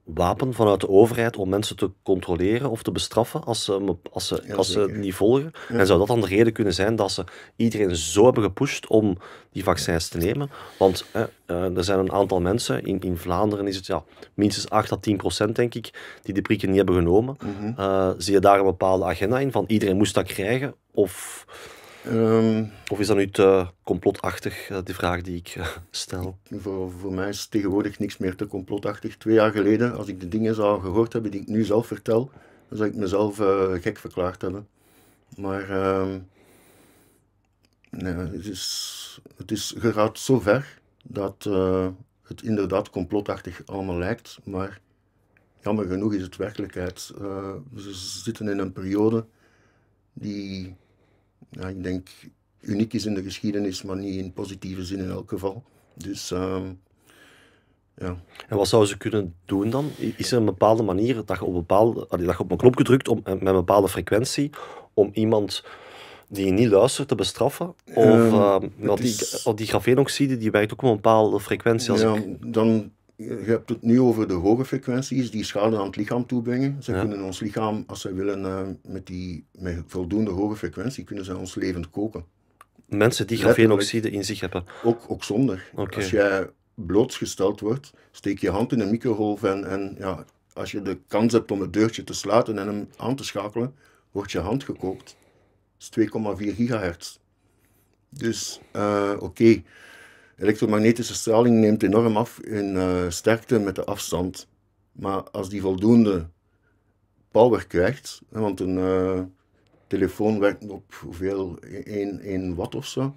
wapen vanuit de overheid om mensen te controleren of te bestraffen als ze, als ze, als ze niet volgen? En zou dat dan de reden kunnen zijn dat ze iedereen zo hebben gepusht om die vaccins te nemen? Want eh, er zijn een aantal mensen, in, in Vlaanderen is het ja, minstens 8 à 10 procent denk ik, die de prikken niet hebben genomen. Mm zie je daar een bepaalde agenda in van iedereen moest dat krijgen? Of Um, of is dat nu te complotachtig, uh, die vraag die ik uh, stel? Voor, voor mij is tegenwoordig niks meer te complotachtig. Twee jaar geleden, als ik de dingen zou gehoord hebben die ik nu zelf vertel, dan zou ik mezelf uh, gek verklaard hebben. Maar ehm, nee, het, is, het is geraakt zo ver dat het inderdaad complotachtig allemaal lijkt. Maar jammer genoeg is het werkelijkheid. we zitten in een periode die ja, ik denk, uniek is in de geschiedenis, maar niet in positieve zin in elk geval. Dus uh, ja. En wat zouden ze kunnen doen dan? Is er een bepaalde manier dat je op, bepaalde, dat je op een knop drukt om, met een bepaalde frequentie om iemand die niet luistert te bestraffen? Of uh, die, is... die grafeenoxide die werkt ook op een bepaalde frequentie? Als ja, ik... dan je hebt het nu over de hoge frequenties die schade aan het lichaam toebrengen. Ze kunnen ons lichaam, als ze willen, uh, met, die, met voldoende hoge frequentie, kunnen ze ons levend koken. Mensen die grafeenoxide in zich hebben? Ook, ook zonder. Okay. Als jij blootgesteld wordt, steek je hand in een microgolf en, en ja, als je de kans hebt om het deurtje te sluiten en hem aan te schakelen, wordt je hand gekookt. Dat is 2,4 gigahertz. Dus, uh, oké. Okay elektromagnetische straling neemt enorm af in uh, sterkte met de afstand. Maar als die voldoende power krijgt, want een uh, telefoon werkt op hoeveel? 1, 1 watt of zo.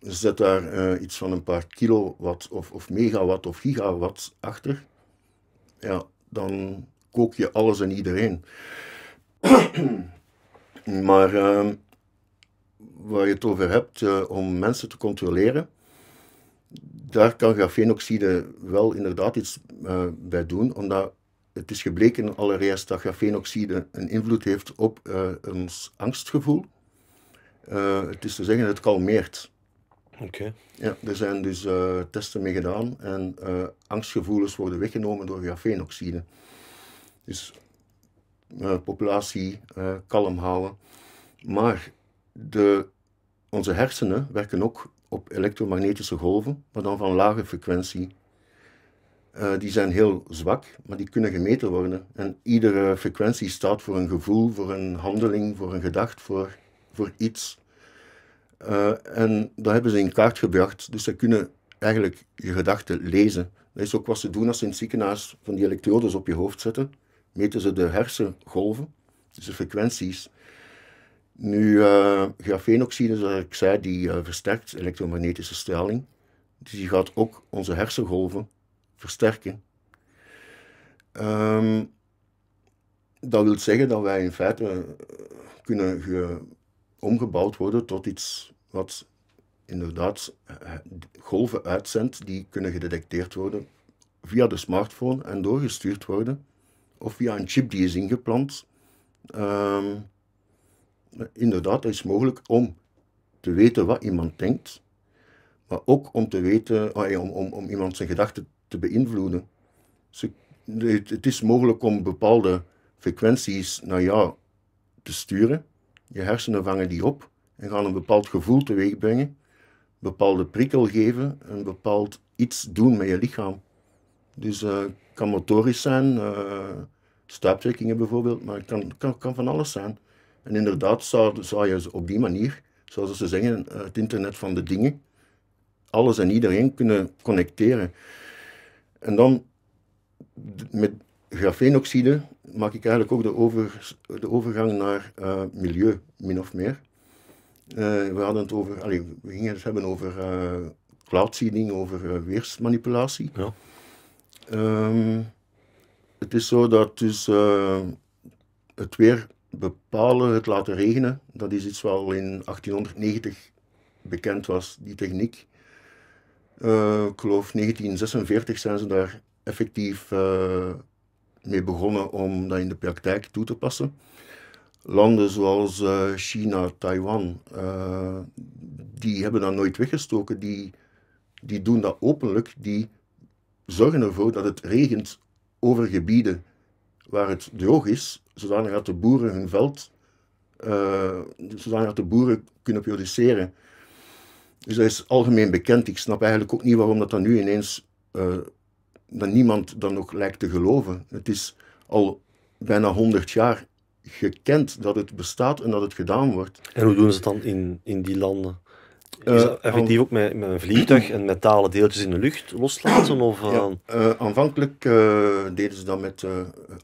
Zet daar uh, iets van een paar kilowatt of, of megawatt of gigawatt achter. Ja, dan kook je alles en iedereen. maar waar je het over hebt om mensen te controleren, daar kan grafeenoxide wel inderdaad iets uh, bij doen, omdat het is gebleken allereerst dat grafeenoxide een invloed heeft op uh, ons angstgevoel. Uh, het is te zeggen, het kalmeert. Oké. Ja, er zijn dus testen mee gedaan en angstgevoelens worden weggenomen door grafeenoxide. Dus populatie kalm houden. Maar de, onze hersenen werken ook op elektromagnetische golven, maar dan van lage frequentie. Uh, die zijn heel zwak, maar die kunnen gemeten worden. En iedere frequentie staat voor een gevoel, voor een handeling, voor een gedacht, voor, voor iets. Uh, en dat hebben ze in kaart gebracht. Dus ze kunnen eigenlijk je gedachten lezen. Dat is ook wat ze doen als ze in het ziekenhuis van die elektrodes op je hoofd zetten. Meten ze de hersengolven, dus de frequenties. Nu, uh, grafeenoxide, zoals ik zei, die uh, versterkt elektromagnetische straling. Dus die gaat ook onze hersengolven versterken. Um, dat wil zeggen dat wij in feite uh, kunnen ge, omgebouwd worden tot iets wat inderdaad golven uitzendt die kunnen gedetecteerd worden via de smartphone en doorgestuurd worden, of via een chip die is ingeplant Ehm, inderdaad, het is mogelijk om te weten wat iemand denkt, maar ook om te weten, ah om, om, om iemand zijn gedachten te beïnvloeden. Het is mogelijk om bepaalde frequenties naar jou te sturen. Je hersenen vangen die op en gaan een bepaald gevoel teweeg brengen, een bepaalde prikkel geven, een bepaald iets doen met je lichaam. Dus het kan motorisch zijn, uh, stuiptrekkingen bijvoorbeeld, maar het kan, kan, kan van alles zijn. En inderdaad zou, zou je op die manier, zoals ze zeggen, eh, het internet van de dingen, alles en iedereen kunnen connecteren. En dan met grafeenoxide maak ik eigenlijk ook de, over, de overgang naar uh, milieu, min of meer. Uh, we hadden het over, allez, we gingen het hebben over uh, cloud seeding, over weersmanipulatie. Ja. Um, het is zo dat dus het weer bepalen, het laten regenen, dat is iets wat al in 1890 bekend was, die techniek. Uh, ik geloof 1946 zijn ze daar effectief uh, mee begonnen om dat in de praktijk toe te passen. Landen zoals uh, China, Taiwan, die hebben dat nooit weggestoken. Die, die doen dat openlijk. Die zorgen ervoor dat het regent over gebieden waar het droog is, zodanig dat de boeren hun veld, uh, zodanig dat de boeren kunnen produceren. Dus dat is algemeen bekend. Ik snap eigenlijk ook niet waarom dat dan nu ineens, uh, dat niemand dan nog lijkt te geloven. Het is al bijna 100 jaar gekend dat het bestaat en dat het gedaan wordt. En hoe doen ze het dan in, in die landen? Is eh, effectief ook met, met een vliegtuig en metalen deeltjes in de lucht loslaten? Of, ja, uh, aanvankelijk uh, deden ze dat met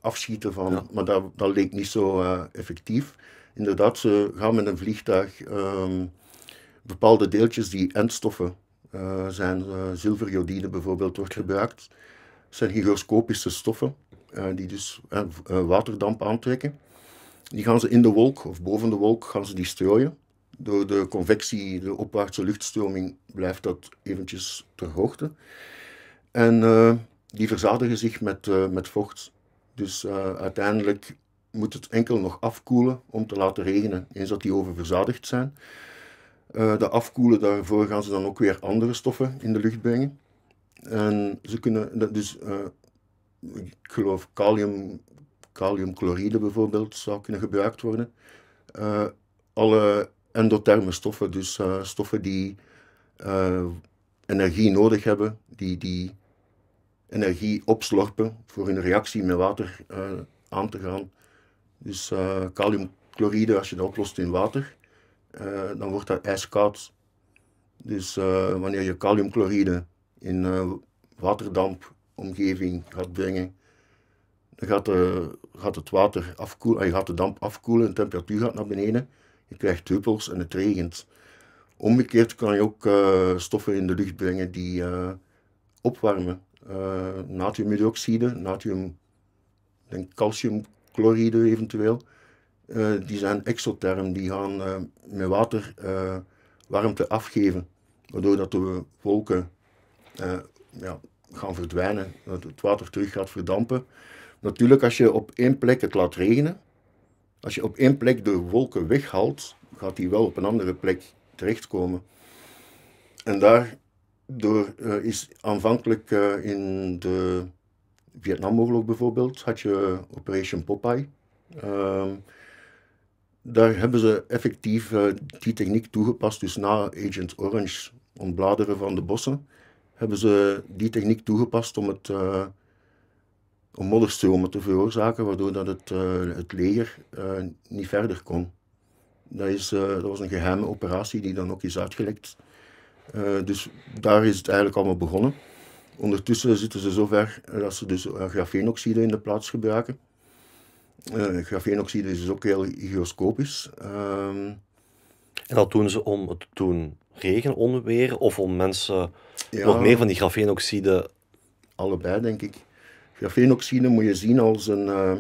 afschieten van, maar dat, dat leek niet zo effectief. Inderdaad, ze gaan met een vliegtuig um, bepaalde deeltjes die endstoffen zijn, zilverjodide bijvoorbeeld wordt gebruikt. Dat zijn hygroscopische stoffen die dus waterdamp aantrekken. Die gaan ze in de wolk of boven de wolk gaan ze die strooien door de convectie, de opwaartse luchtstroming, blijft dat eventjes ter hoogte. En uh, die verzadigen zich met, uh, met vocht. Dus uh, uiteindelijk moet het enkel nog afkoelen om te laten regenen, eens dat die oververzadigd zijn. de afkoelen, daarvoor gaan ze dan ook weer andere stoffen in de lucht brengen. En ze kunnen, dus ik geloof kalium, kaliumchloride bijvoorbeeld zou kunnen gebruikt worden. alle endotherme stoffen, dus uh, stoffen die uh, energie nodig hebben, die, die energie opslorpen voor een reactie met water uh, aan te gaan. Dus kaliumchloride, als je dat oplost in water, dan wordt dat ijskoud. Dus wanneer je kaliumchloride in waterdampomgeving gaat brengen, dan gaat, gaat het water afkoelen, gaat de damp afkoelen, de temperatuur gaat naar beneden. Je krijgt druppels en het regent. Omgekeerd kan je ook uh, stoffen in de lucht brengen die uh, opwarmen. Uh, natriumhydroxide, natrium, denk calciumchloride eventueel. die zijn exotherm, die gaan met water warmte afgeven. Waardoor dat de wolken ja, gaan verdwijnen, dat het water terug gaat verdampen. Natuurlijk, als je op één plek het laat regenen, als je op één plek de wolken weghaalt, gaat die wel op een andere plek terechtkomen. En daardoor uh, is aanvankelijk uh, in de Vietnamoorlog bijvoorbeeld, had je Operation Popeye. Uh, daar hebben ze effectief uh, die techniek toegepast. Dus na Agent Orange, ontbladeren van de bossen, hebben ze die techniek toegepast om het om modderstromen te veroorzaken, waardoor dat het, uh, het leger uh, niet verder kon. Dat, is, uh, dat was een geheime operatie die dan ook is uitgelekt. dus daar is het eigenlijk allemaal begonnen. Ondertussen zitten ze zover dat ze dus grafeenoxide in de plaats gebruiken. grafeenoxide is dus ook heel hygroscopisch. Ehm, en dat doen ze om het te doen regen, onweer of om mensen ja, nog meer van die grafeenoxide... Allebei, denk ik. Grafeenoxide moet je zien als een, uh,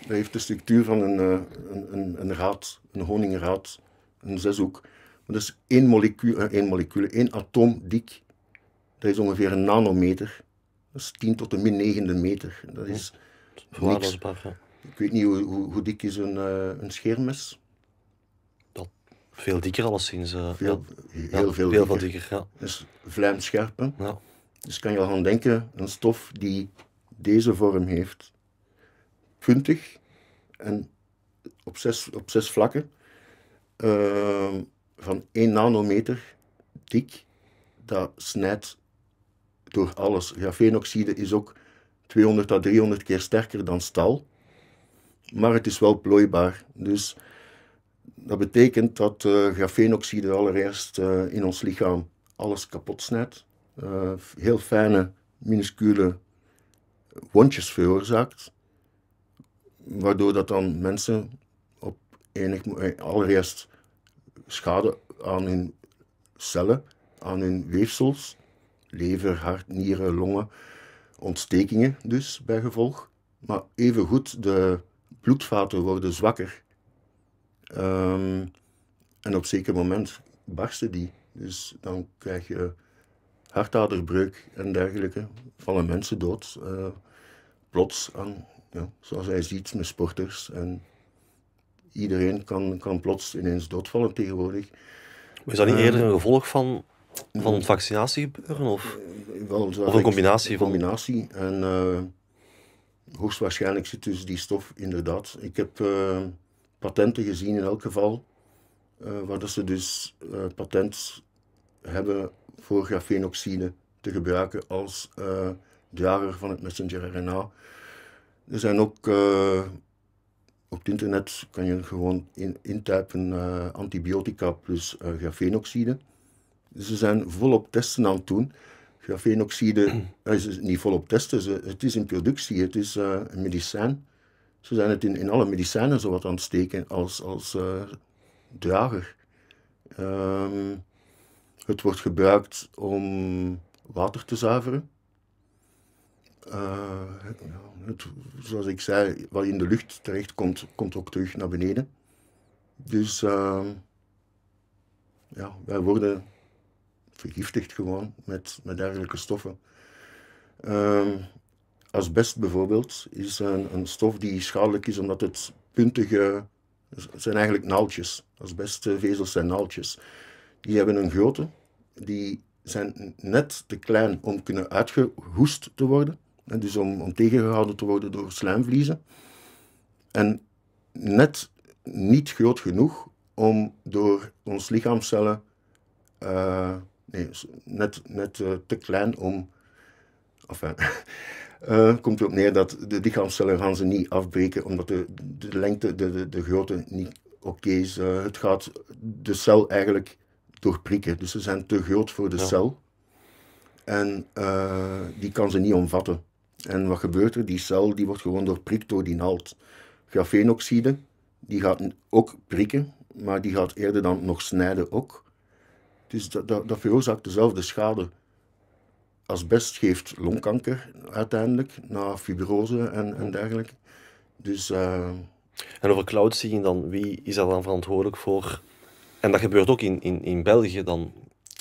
dat heeft de structuur van een, uh, een, een, een, raad, een honingraad, een zeshoek. Dat is één molecuul, uh, één molecuul, één atoom dik. Dat is ongeveer een nanometer. Dat is 10 tot de min negende meter. Dat is niks. Ik weet niet hoe, hoe, hoe dik is een, uh, een scheermes. Dat, veel dikker alleszins. Uh, veel, ja. Heel ja, veel, heel dikker. dikker. Ja. Dus vlijmscherp. Hè? Ja. Dus kan je al gaan denken, een stof die deze vorm heeft, puntig en op zes, op zes vlakken, uh, van 1 nanometer dik, dat snijdt door alles. Grafeenoxide is ook 200 à 300 keer sterker dan stal, maar het is wel plooibaar. Dus dat betekent dat uh, allereerst uh, in ons lichaam alles kapot snijdt. Uh, heel fijne, minuscule wondjes veroorzaakt, waardoor dat dan mensen op enig allereerst schade aan hun cellen, aan hun weefsels, lever, hart, nieren, longen, ontstekingen dus bij gevolg. Maar evengoed, de bloedvaten worden zwakker. Um, en op zeker moment barsten die. Dus dan krijg je hartaderbreuk en dergelijke. Vallen mensen dood. Uh, plots aan, ja, zoals hij ziet met sporters. En iedereen kan, kan plots ineens doodvallen tegenwoordig. Maar is dat niet eerder een gevolg van, van het vaccinatiegebeuren? Of, wel, of een combinatie? Een combinatie. En uh, hoogstwaarschijnlijk zit dus die stof inderdaad. Ik heb uh, patenten gezien in elk geval, waar dat ze dus patent hebben voor grafeenoxide te gebruiken als drager van het messenger RNA. Er zijn ook op het internet kan je gewoon in, intypen uh, antibiotica plus uh. Ze zijn volop testen aan het doen. Grafeenoxide is niet volop testen, ze, het is in productie, het is een medicijn. Ze zijn het in, in alle medicijnen zo wat aan het steken als, als drager. Um, het wordt gebruikt om water te zuiveren. Uh, het, zoals ik zei, wat in de lucht terecht komt, komt ook terug naar beneden. Dus uh, ja, wij worden vergiftigd gewoon met, met dergelijke stoffen. Uh, asbest bijvoorbeeld is een, een stof die schadelijk is omdat het puntige, zijn eigenlijk naaldjes. Asbestvezels zijn naaldjes. Die hebben een grootte, die zijn net te klein om kunnen uitgehoest te worden. En dus om, om tegengehouden te worden door slijmvliezen. En net niet groot genoeg om door ons lichaamcellen, uh, nee, net, net uh, te klein om, enfin, uh, komt erop neer dat de lichaamcellen gaan ze niet afbreken, omdat de, de lengte, de, de, de grootte niet oké okay is. het gaat de cel eigenlijk doorprikken, dus ze zijn te groot voor de ja. cel. En die kan ze niet omvatten. En wat gebeurt er? Die cel die wordt gewoon doorprikt door die naald. Grafeenoxide, die gaat ook prikken, maar die gaat eerder dan nog snijden ook. Dus dat, dat, dat veroorzaakt dezelfde schade. Asbest geeft longkanker uiteindelijk, na fibrose en, en dergelijke. Dus, uh... En over cloud seeding dan, wie is daar dan verantwoordelijk voor? En dat gebeurt ook in, in, in België dan?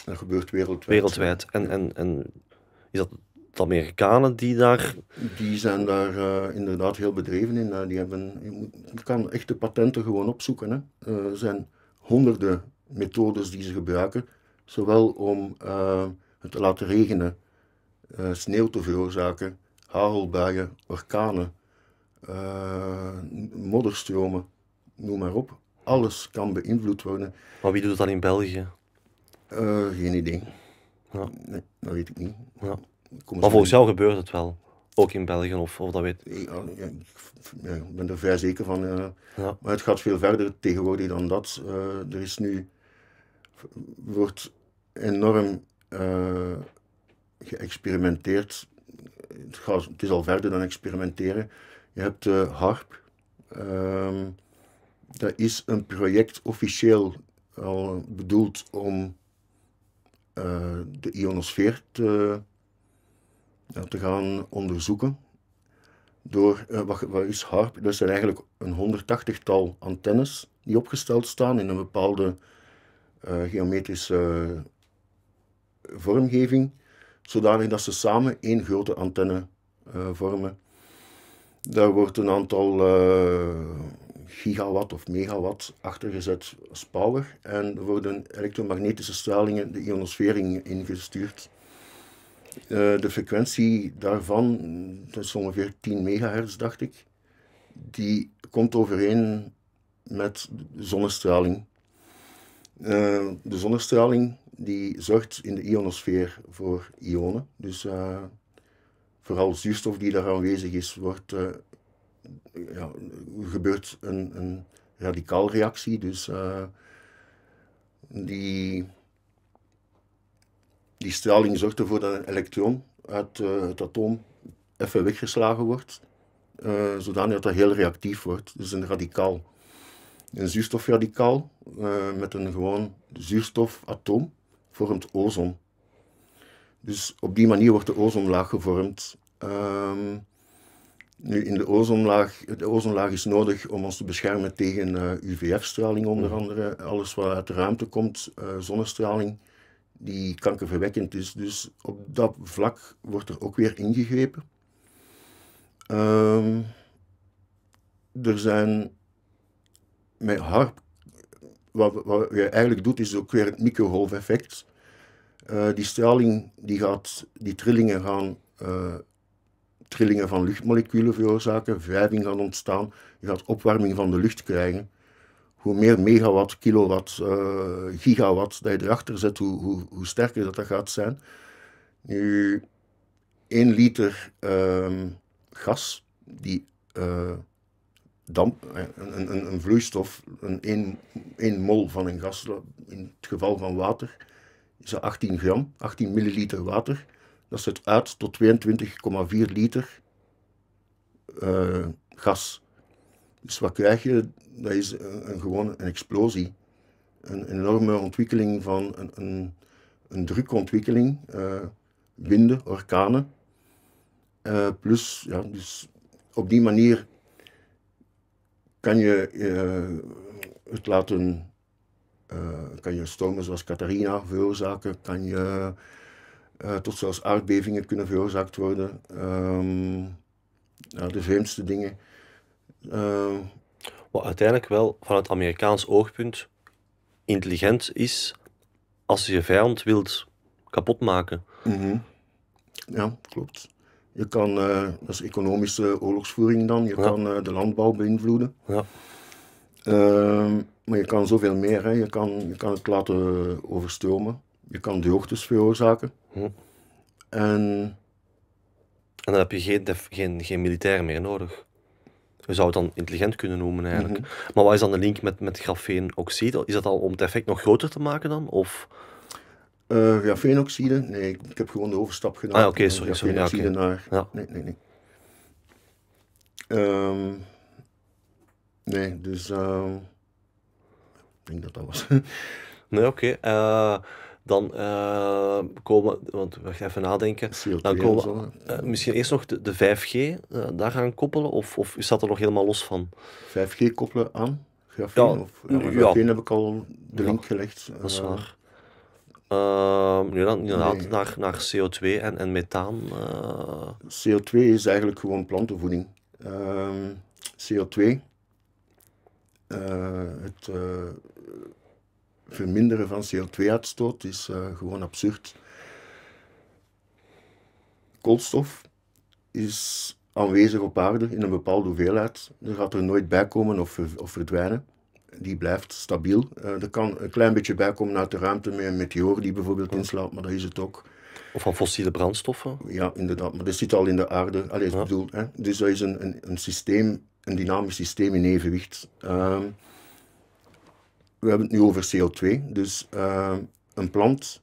Dat gebeurt wereldwijd. Wereldwijd. En, en, en is dat de Amerikanen die daar... Die zijn daar uh, inderdaad heel bedreven in. Uh, die hebben, je, moet, je, kan echt de patenten gewoon opzoeken. Hè. Uh, er zijn honderden methodes die ze gebruiken. Zowel om het te laten regenen, sneeuw te veroorzaken, hagelbuien, orkanen, modderstromen, noem maar op. Alles kan beïnvloed worden. Maar wie doet dan in België? geen idee. Ja. Nee, dat weet ik niet. Ja. Maar volgens jou gebeurt het wel. Ook in België, of, of dat weet ja, ja, ja, ik ben er vrij zeker van. Uh, ja. Maar het gaat veel verder tegenwoordig dan dat. Uh, er is nu... wordt enorm uh, geëxperimenteerd. Het, gaat, het is al verder dan experimenteren. Je hebt HARP. Ehm, dat is een project officieel al bedoeld om de ionosfeer te te gaan onderzoeken. Door, uh, wat, wat is HARP? Dat zijn eigenlijk een 180-tal antennes die opgesteld staan in een bepaalde uh, geometrische vormgeving, zodanig dat ze samen één grote antenne uh, vormen. Daar wordt een aantal gigawatt of megawatt achtergezet als power en er worden elektromagnetische stralingen de ionosfeer ingestuurd. Uh, de frequentie daarvan, dat is ongeveer 10 megahertz dacht ik, die komt overeen met zonnestraling. Uh, de zonnestraling die zorgt in de ionosfeer voor ionen. Dus uh, vooral zuurstof die daar aanwezig is, wordt, ja, gebeurt een, een radicaalreactie. Dus die, die straling zorgt ervoor dat een elektron uit het atoom even weggeslagen wordt, zodanig dat dat heel reactief wordt. Dus een radicaal een zuurstofradicaal uh, met een gewoon zuurstofatoom vormt ozon. Dus op die manier wordt de ozonlaag gevormd. Um, nu, in de ozonlaag, de ozonlaag is nodig om ons te beschermen tegen uh, eh, UVF-straling onder mhm. andere. Alles wat uit de ruimte komt, uh, zonnestraling, die kankerverwekkend is. Dus op dat vlak wordt er ook weer ingegrepen. Um, er zijn met harp, wat, wat je eigenlijk doet, is ook weer het microgolfeffect. Uh, die straling, die, gaat, die trillingen gaan uh, trillingen van luchtmoleculen veroorzaken, wrijving gaan ontstaan, je gaat opwarming van de lucht krijgen. Hoe meer megawatt, kilowatt, uh, gigawatt dat je erachter zet, hoe, hoe, hoe, sterker dat, dat gaat zijn. Nu, 1 liter ehm, gas die damp, eh, een, een, een vloeistof, een 1, mol van een gas, in het geval van water, is 18 gram, 18 milliliter water. Dat zet uit tot 22,4 liter gas. Dus wat krijg je? Dat is een, een, gewoon een explosie. Een, enorme ontwikkeling van een, een, een drukontwikkeling, uh, winden, orkanen. Uh, plus, ja, dus op die manier kan je uh, het laten, kan je stormen zoals Catharina veroorzaken, kan je tot zelfs aardbevingen kunnen veroorzaakt worden. Um, de vreemdste dingen. Wat uiteindelijk wel vanuit Amerikaans oogpunt intelligent is als je je vijand wilt kapotmaken. Mm -hmm. Ja, klopt. Je kan, uh, dat is economische oorlogsvoering dan, je kan uh, de landbouw beïnvloeden. Ja. Uh, maar je kan zoveel meer, hè. Je, kan, je kan het laten overstromen. Je kan droogtes veroorzaken. Hm. En... en dan heb je geen, geen, geen militair meer nodig. Je zou het dan intelligent kunnen noemen eigenlijk. Mhm. Maar wat is dan de link met, met grafeenoxide? Is dat al om het effect nog groter te maken dan? Of... Uh, grafeenoxide? Nee, ik, heb gewoon de overstap gedaan. Ah, oké, okay, sorry. Ja, okay. naar... Ja. Nee, nee, nee. Um, nee, dus... Uh, ik denk dat dat was. nee, oké. Okay. Uh, dan uh, komen, want we gaan even nadenken. Dan komen, uh, misschien eerst nog de, de 5G uh, daar gaan koppelen, of, of is dat er nog helemaal los van? 5G koppelen aan? Grafeen? Ja, of, ja, grafeen ja. heb ik al de link gelegd. Dat is waar. Uh, nu dan inderdaad naar, naar CO2 en, en methaan. Uh... CO2 is eigenlijk gewoon plantenvoeding. Uh, CO2, het verminderen van CO2-uitstoot is gewoon absurd. Koolstof is aanwezig op aarde in een bepaalde hoeveelheid. Er gaat er nooit bij komen of, of verdwijnen die blijft stabiel. Uh, er kan een klein beetje bij komen uit de ruimte met een meteoor die bijvoorbeeld inslaat, maar dat is het ook. Of van fossiele brandstoffen? Ja, inderdaad. Maar dat zit al in de aarde. Allee, ja. bedoel, hè? Dus dat is een, een, een, systeem, een dynamisch systeem in evenwicht. Uh, we hebben het nu over CO2. Dus uh, een plant,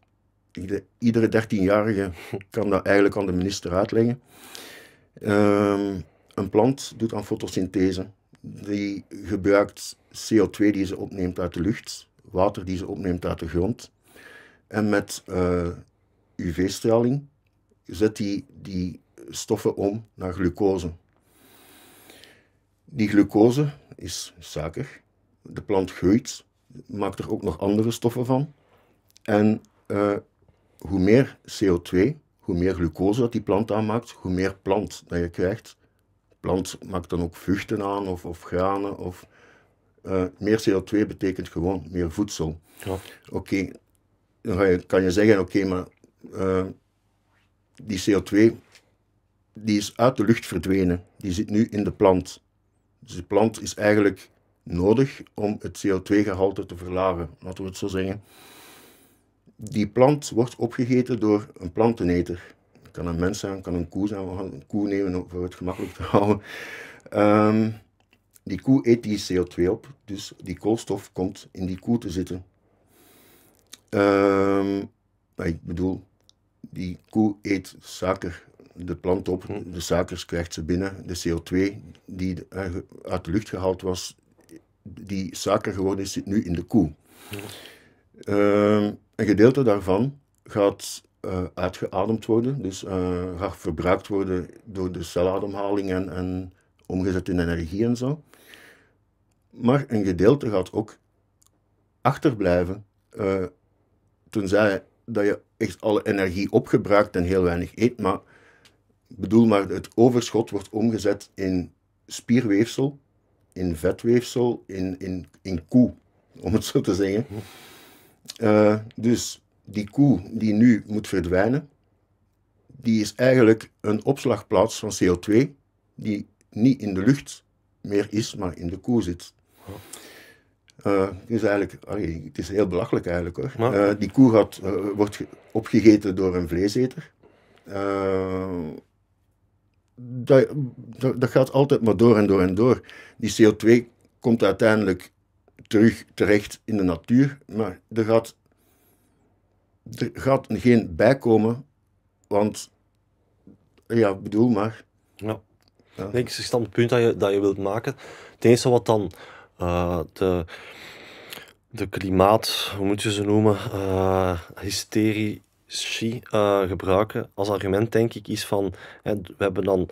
iedere 13-jarige kan dat eigenlijk aan de minister uitleggen. Ehm, een plant doet aan fotosynthese die gebruikt CO2 die ze opneemt uit de lucht, water die ze opneemt uit de grond. En met uh, UV-straling zet die die stoffen om naar glucose. Die glucose is suiker. De plant groeit, maakt er ook nog andere stoffen van. En uh, hoe meer CO2, hoe meer glucose dat die plant aanmaakt, hoe meer plant dat je krijgt plant maakt dan ook vruchten aan of, of granen. Of, eh, meer CO2 betekent gewoon meer voedsel. Ja. Oké, dan kan je zeggen, oké, maar eh, die CO2 die is uit de lucht verdwenen. Die zit nu in de plant. Dus de plant is eigenlijk nodig om het CO2-gehalte te verlagen, laten we het zo zeggen. Die plant wordt opgegeten door een planteneter. Het kan een mens zijn, kan een koe zijn. We gaan een koe nemen om voor het gemakkelijk te houden. Ehm, die koe eet die CO2 op, dus die koolstof komt in die koe te zitten. Ehm, maar ik bedoel, die koe eet suiker, de plant op, de suikers krijgt ze binnen, de CO2 die uit de lucht gehaald was, die suiker geworden is, zit nu in de koe. Ehm, een gedeelte daarvan gaat uh, uitgeademd worden, dus uh, gaat verbruikt worden door de celademhaling en, en omgezet in energie en zo. Maar een gedeelte gaat ook achterblijven, uh, tenzij dat je echt alle energie opgebruikt en heel weinig eet, maar bedoel maar, het overschot wordt omgezet in spierweefsel, in vetweefsel, in, in, in koe, om het zo te zeggen. Uh, dus die koe die nu moet verdwijnen, die is eigenlijk een opslagplaats van CO2 die niet in de lucht meer is, maar in de koe zit. Uh, is eigenlijk, allee, het is heel belachelijk eigenlijk hoor. Uh, die koe gaat, wordt opgegeten door een vleeseter. Dat, dat, dat, gaat altijd maar door en door en door. Die CO2 komt uiteindelijk terug terecht in de natuur, maar er gaat, er gaat geen bijkomen, want ja, bedoel maar. Ja. Ja. Ik stand het punt dat je, dat je wilt maken. Het enige wat dan uh, de, de klimaat, hoe moet je ze noemen, uh, uh, gebruiken als argument, denk ik, is van, hè, we hebben dan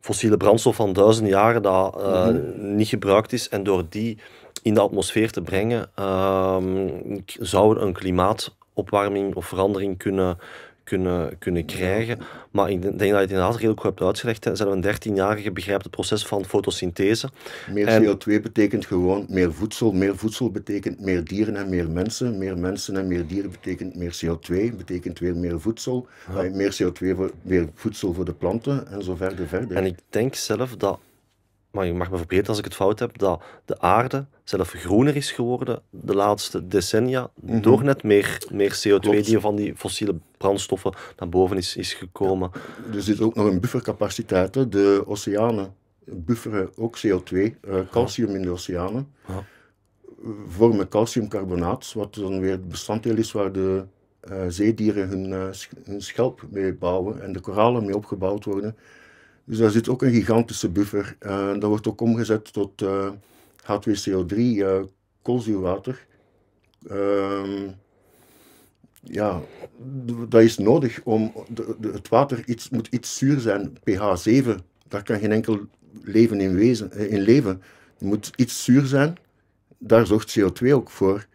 fossiele brandstof van duizenden jaren dat mm -hmm. niet gebruikt is en door die in de atmosfeer te brengen, zou er een klimaatopwarming of verandering kunnen kunnen, kunnen krijgen. Maar ik denk dat je het inderdaad redelijk goed hebt uitgelegd. Hè. Zijn een 13-jarige begrijpt het proces van fotosynthese. Meer CO2 betekent gewoon meer voedsel. Meer voedsel betekent meer dieren en meer mensen. Meer mensen en meer dieren betekent meer CO2. Betekent weer meer voedsel. Ja. Meer CO2 voor meer voedsel voor de planten en zo verder verder. En ik denk zelf dat maar je mag me verbeteren als ik het fout heb, dat de aarde zelf groener is geworden de laatste decennia mm-hmm. door net meer, meer CO2 Klopt. die van die fossiele brandstoffen naar boven is, is gekomen. Ja, er zit ook nog een buffercapaciteit. Hè. De oceanen bufferen ook CO2, uh, calcium in de oceanen. Ja. Vormen calciumcarbonaat, wat dan weer het bestanddeel is waar de uh, zeedieren hun, uh, hun schelp mee bouwen en de koralen mee opgebouwd worden. Dus daar zit ook een gigantische buffer. Uh, dat wordt ook omgezet tot uh, H2CO3, uh, koolzuurwater. Ehm, ja, dat is nodig om. Het water iets, moet iets zuur zijn, pH 7. Daar kan geen enkel leven in, wezen, in leven. Het moet iets zuur zijn. Daar zorgt CO2 ook voor.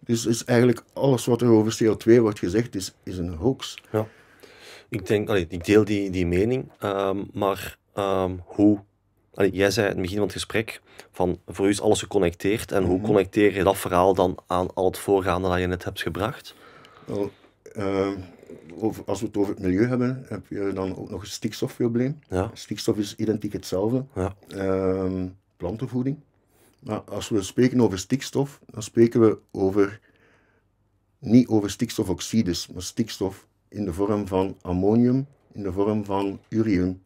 Dus is eigenlijk alles wat er over CO2 wordt gezegd, is, is een hoax. Ja. Ik denk, allee, ik deel die, die mening, um, maar um, hoe... Allee, jij zei in het begin van het gesprek, van voor u is alles geconnecteerd. En hoe mhm. connecteer je dat verhaal dan aan al het voorgaande dat je net hebt gebracht? Well, uh, over, als we het over het milieu hebben, heb je dan ook nog een stikstofprobleem. Ja. Stikstof is identiek hetzelfde. Ja. Uh, plantenvoeding. Maar als we spreken over stikstof, dan spreken we over, niet over stikstofoxides, maar stikstof in de vorm van ammonium, in de vorm van urium.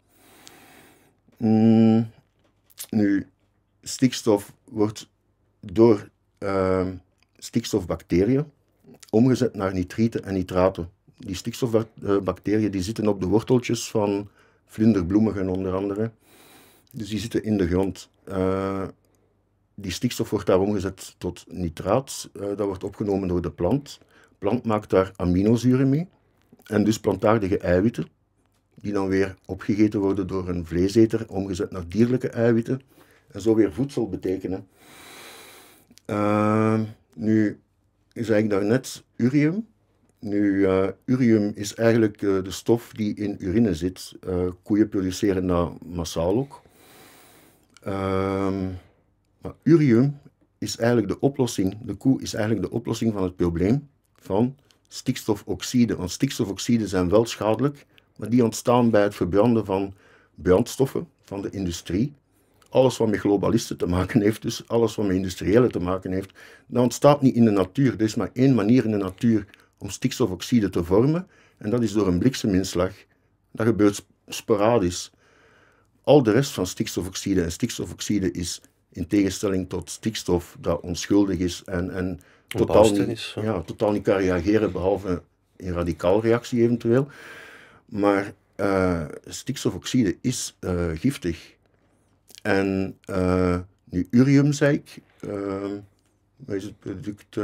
Mm, nu, stikstof wordt door uh, stikstofbacteriën omgezet naar nitrieten en nitraten. Die stikstofbacteriën die zitten op de worteltjes van vlinderbloemigen onder andere. Dus die zitten in de grond. Uh, die stikstof wordt daar omgezet tot nitraat. Uh, dat wordt opgenomen door de plant. De plant maakt daar aminozuren mee. En dus plantaardige eiwitten, die dan weer opgegeten worden door een vleeseter, omgezet naar dierlijke eiwitten, en zo weer voedsel betekenen. Uh, nu zei ik daarnet urium. Nu, uh, urium is eigenlijk uh, de stof die in urine zit. koeien produceren dat massaal ook. Ehm, maar urium is eigenlijk de oplossing, de koe is eigenlijk de oplossing van het probleem van stikstofoxide. Want stikstofoxide zijn wel schadelijk, maar die ontstaan bij het verbranden van brandstoffen van de industrie. Alles wat met globalisten te maken heeft, dus alles wat met industriële te maken heeft, dat ontstaat niet in de natuur. Er is maar één manier in de natuur om stikstofoxide te vormen, en dat is door een blikseminslag. Dat gebeurt sporadisch. Al de rest van stikstofoxide, en stikstofoxide is in tegenstelling tot stikstof dat onschuldig is en, en totaal, niet, ja, totaal niet kan reageren, behalve in radicaalreactie eventueel. Maar uh, stikstofoxide is uh, giftig. En uh, nu urium, zei ik, wat is het product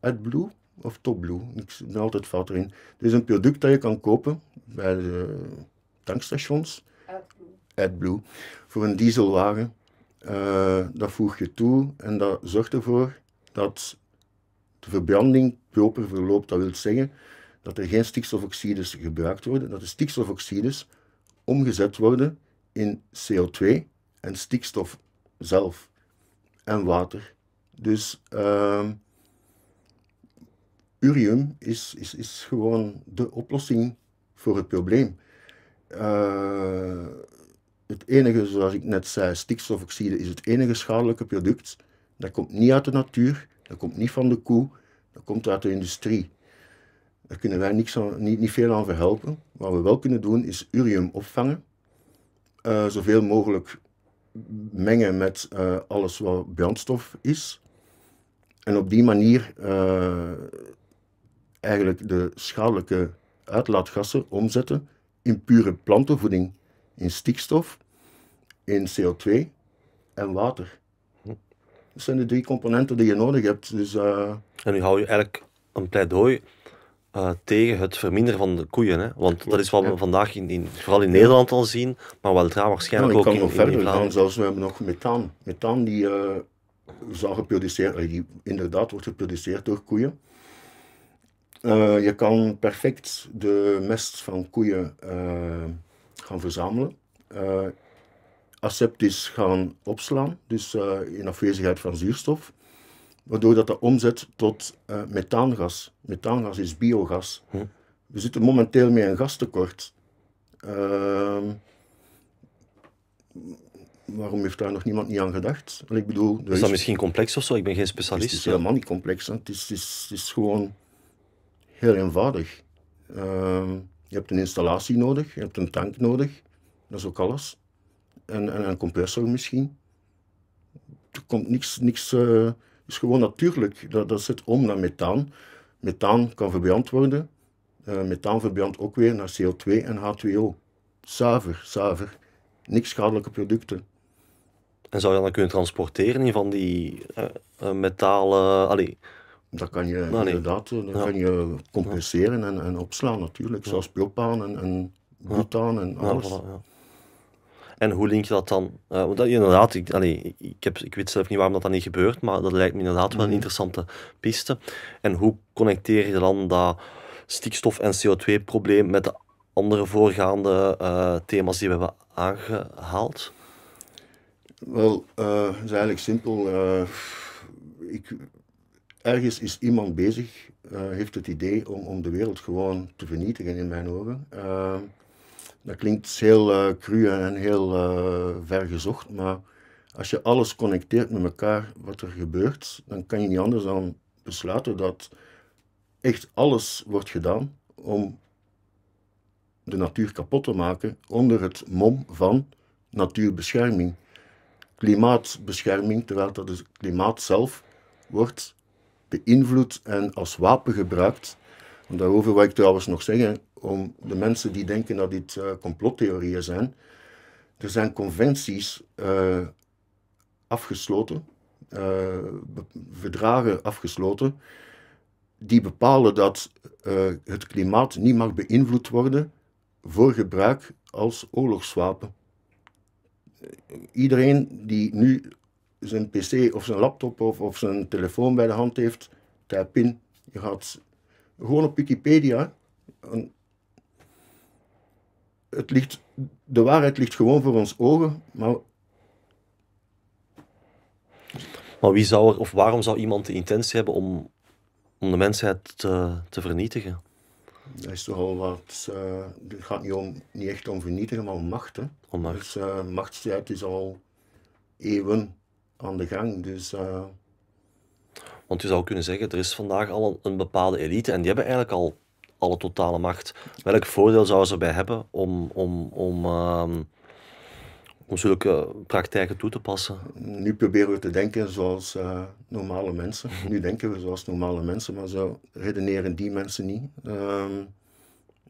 AdBlue of TopBlue? Ik ben altijd fout erin. Het is een product dat je kan kopen bij de tankstations. AdBlue. AdBlue. Voor een dieselwagen. dat voeg je toe en dat zorgt ervoor dat de verbranding proper verloopt. Dat wil zeggen dat er geen stikstofoxides gebruikt worden, dat de stikstofoxides omgezet worden in CO2 en stikstof zelf en water. Dus uh, urium is, is, is gewoon de oplossing voor het probleem. Uh, het enige, zoals ik net zei, stikstofoxide is het enige schadelijke product. Dat komt niet uit de natuur, dat komt niet van de koe, dat komt uit de industrie. Daar kunnen wij niks niet, niet veel aan verhelpen. Wat we wel kunnen doen is urium opvangen. Uh, zoveel mogelijk mengen met uh, alles wat brandstof is. En op die manier uh, eigenlijk de schadelijke uitlaatgassen omzetten in pure plantenvoeding, in stikstof, in CO2 en water. Dat zijn de drie componenten die je nodig hebt. Dus, En nu hou je eigenlijk een pleidooi uh, tegen het verminderen van de koeien. Hè? Want dat is wat we vandaag in, in, vooral in Nederland al zien, maar weldra waarschijnlijk ja, ook in, nog in, verder gaan. Zelfs we hebben nog methaan. Methaan die uh, zal geproduceerd, die inderdaad wordt geproduceerd door koeien. Uh, je kan perfect de mest van koeien gaan verzamelen. Aseptisch gaan opslaan, dus in afwezigheid van zuurstof waardoor dat, dat omzet tot uh, methaangas. Methaangas is biogas. Hm. We zitten momenteel met een gastekort. Uh, waarom heeft daar nog niemand niet aan gedacht? Ik bedoel, is dat misschien complex of zo? Ik ben geen specialist. Het is, helemaal niet complex. Het is, is, is, gewoon heel eenvoudig. Uh, je hebt een installatie nodig, je hebt een tank nodig. Dat is ook alles. En, en een compressor misschien. Er komt niks, niks uh, is gewoon natuurlijk. Dat, dat zit om naar methaan. Methaan kan verbrand worden. Uh, methaan verbrandt ook weer naar CO2 en H2O. Zuiver, zuiver. Niks schadelijke producten. En zou je dan kunnen transporteren in van die uh, metalen... Allee. Dat kan je inderdaad dat kan je compenseren en, en opslaan natuurlijk. Zoals propaan en, en butaan en alles. Ja, en hoe link je dat dan? Uh, want dat, inderdaad, ik, allee, ik, heb, ik weet zelf niet waarom dat dan niet gebeurt, maar dat lijkt me inderdaad wel een mhm. interessante piste. En hoe connecteer je dan dat stikstof- en CO2-probleem met de andere voorgaande uh, thema's die we hebben aangehaald? Wel, uh, het is eigenlijk simpel. ik, ergens is iemand bezig, heeft het idee om, om de wereld gewoon te vernietigen in mijn ogen. Dat klinkt heel uh, cru en heel uh, ver gezocht, maar als je alles connecteert met elkaar wat er gebeurt, dan kan je niet anders dan besluiten dat echt alles wordt gedaan om de natuur kapot te maken onder het mom van natuurbescherming. Klimaatbescherming, terwijl dat het klimaat zelf wordt beïnvloed en als wapen gebruikt. Daarover wil ik trouwens nog zeggen, om de mensen die denken dat dit uh, complottheorieën zijn. Er zijn conventies uh, afgesloten, uh, verdragen afgesloten, die bepalen dat het klimaat niet mag beïnvloed worden voor gebruik als oorlogswapen. Iedereen die nu zijn pc of zijn laptop of, of zijn telefoon bij de hand heeft, type in. Je gaat gewoon op Wikipedia het ligt, de waarheid ligt gewoon voor ons ogen, maar Maar wie zou er, of waarom zou iemand de intentie hebben om, om de mensheid te, te vernietigen? Dat is toch al wat. Uh, het gaat niet, om, niet echt om vernietigen, maar om macht. Hè? Om macht. Dus uh, machtsstrijd is al eeuwen aan de gang. Dus, uh... Want je zou kunnen zeggen, er is vandaag al een, een, bepaalde elite en die hebben eigenlijk al alle totale macht. Welk voordeel zouden ze erbij hebben om, om, om, ehm, om zulke praktijken toe te passen? Nu proberen we te denken zoals normale mensen. nu denken we zoals normale mensen, maar zo redeneren die mensen niet. Uh,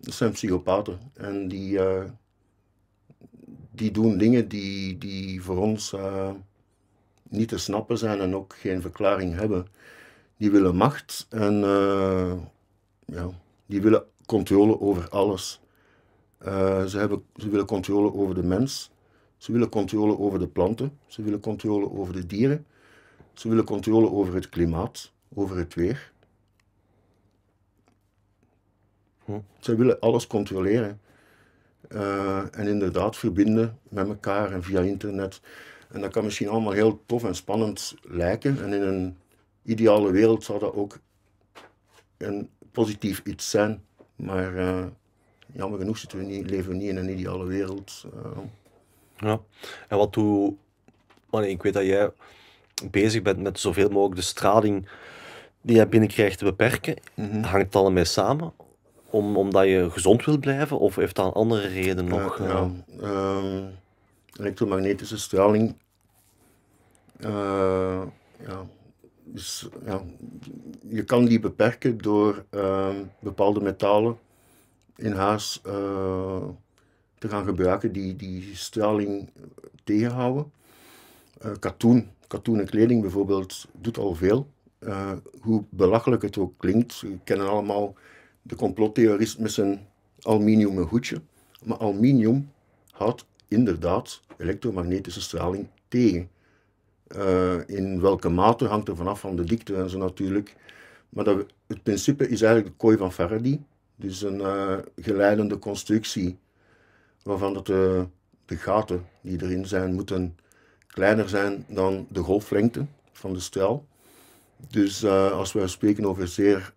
dat zijn psychopaten en die, uh, die doen dingen die, die voor ons uh, niet te snappen zijn en ook geen verklaring hebben. Die willen macht en ja, die willen controle over alles. ze, hebben, ze willen controle over de mens, ze willen controle over de planten, ze willen controle over de dieren. Ze willen controle over het klimaat, over het weer. Hm. Ze willen alles controleren. Uh, en inderdaad verbinden met elkaar en via internet. En dat kan misschien allemaal heel tof en spannend lijken. En in een ideale wereld zou dat ook een positief iets zijn. Maar uh, jammer genoeg zitten we niet, leven we niet in een ideale wereld. Uh. Ja, en wat doe... ik weet dat jij bezig bent met zoveel mogelijk de straling die je binnenkrijgt te beperken, Mhm. hangt het allemaal mee samen? Om, omdat je gezond wil blijven? Of heeft dat een andere reden nog? Ja, eh? ja. Ehm, elektromagnetische straling. eh, ja, dus, ja, je kan die beperken door ehm, bepaalde metalen in huis eh, te gaan gebruiken die die straling tegenhouden. Eh, katoen, katoenen kleding bijvoorbeeld, doet al veel. Eh, hoe belachelijk het ook klinkt. We kennen allemaal de complottheorist met zijn aluminiumen hoedje. Maar aluminium houdt inderdaad elektromagnetische straling tegen. Uh, in welke mate hangt er vanaf van de dikte en zo natuurlijk. Maar dat, het principe is eigenlijk de kooi van Faraday. Dus een uh, geleidende constructie waarvan dat de, gaten die erin zijn moeten kleiner zijn dan de golflengte van de straal. Dus uh, als we spreken over zeer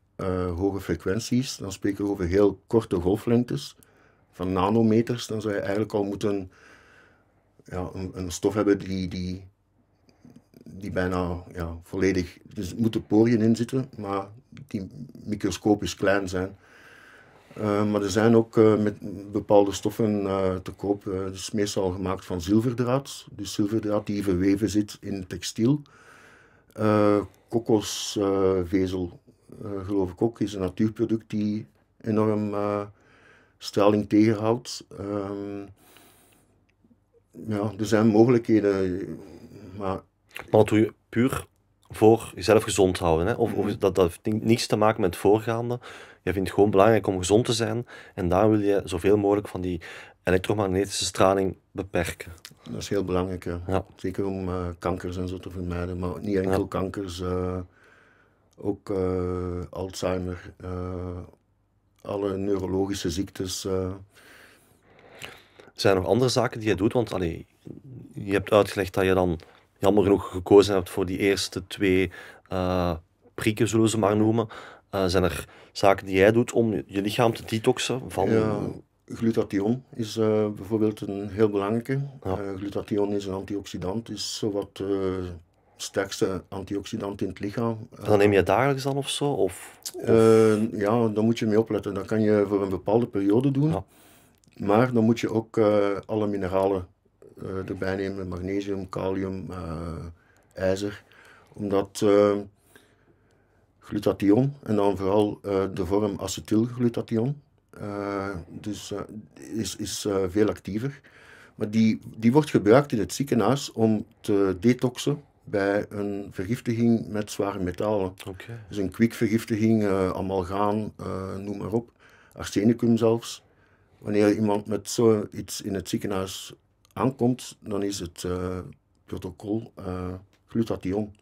hoge frequenties, dan spreken we over heel korte golflengtes van nanometers. Dan zou je eigenlijk al moeten ja, een, een stof hebben die, die, die bijna ja, volledig. Dus er moeten poriën in zitten, maar die microscopisch klein zijn. Uh, maar er zijn ook uh, met bepaalde stoffen uh, te koop. Het is meestal gemaakt van zilverdraad. Dus zilverdraad die verweven zit in textiel. kokosvezel, geloof ik ook, is een natuurproduct die enorm straling tegenhoudt. Ehm, ja, er zijn mogelijkheden. Maar, maar dat doe je puur voor jezelf gezond houden. Hè? Of, of dat, dat heeft niets te maken met het voorgaande. Je vindt het gewoon belangrijk om gezond te zijn. En daar wil je zoveel mogelijk van die elektromagnetische straling beperken. Dat is heel belangrijk, ja. Ja. Zeker om uh, kankers en zo te vermijden. Maar niet enkel Ja. kankers, uh, ook uh, Alzheimer, alle neurologische ziektes. Zijn er nog andere zaken die je doet? Want allee, je hebt uitgelegd dat je dan jammer genoeg gekozen hebt voor die eerste twee prikken, zullen we ze maar noemen. Uh, zijn er zaken die jij doet om je lichaam te detoxen van... Ja, glutathion is uh, bijvoorbeeld een heel belangrijke. Ja. Uh, glutathion is een antioxidant, is zowat de sterkste antioxidant in het lichaam. Dan neem je dagelijks dan of zo? Of, of... ja, daar moet je mee opletten. Dat kan je voor een bepaalde periode doen. Ja. Maar dan moet je ook alle mineralen erbij nemen. Magnesium, kalium, ijzer. Omdat glutathion en dan vooral uh, de vorm acetylglutathion. Uh, dus uh, is, is veel actiever. Maar die, die wordt gebruikt in het ziekenhuis om te detoxen bij een vergiftiging met zware metalen. Okay. Dus een kwikvergiftiging, amalgaan, noem maar op. Arsenicum zelfs. Wanneer iemand met zoiets in het ziekenhuis aankomt, dan is het protocol glutathion.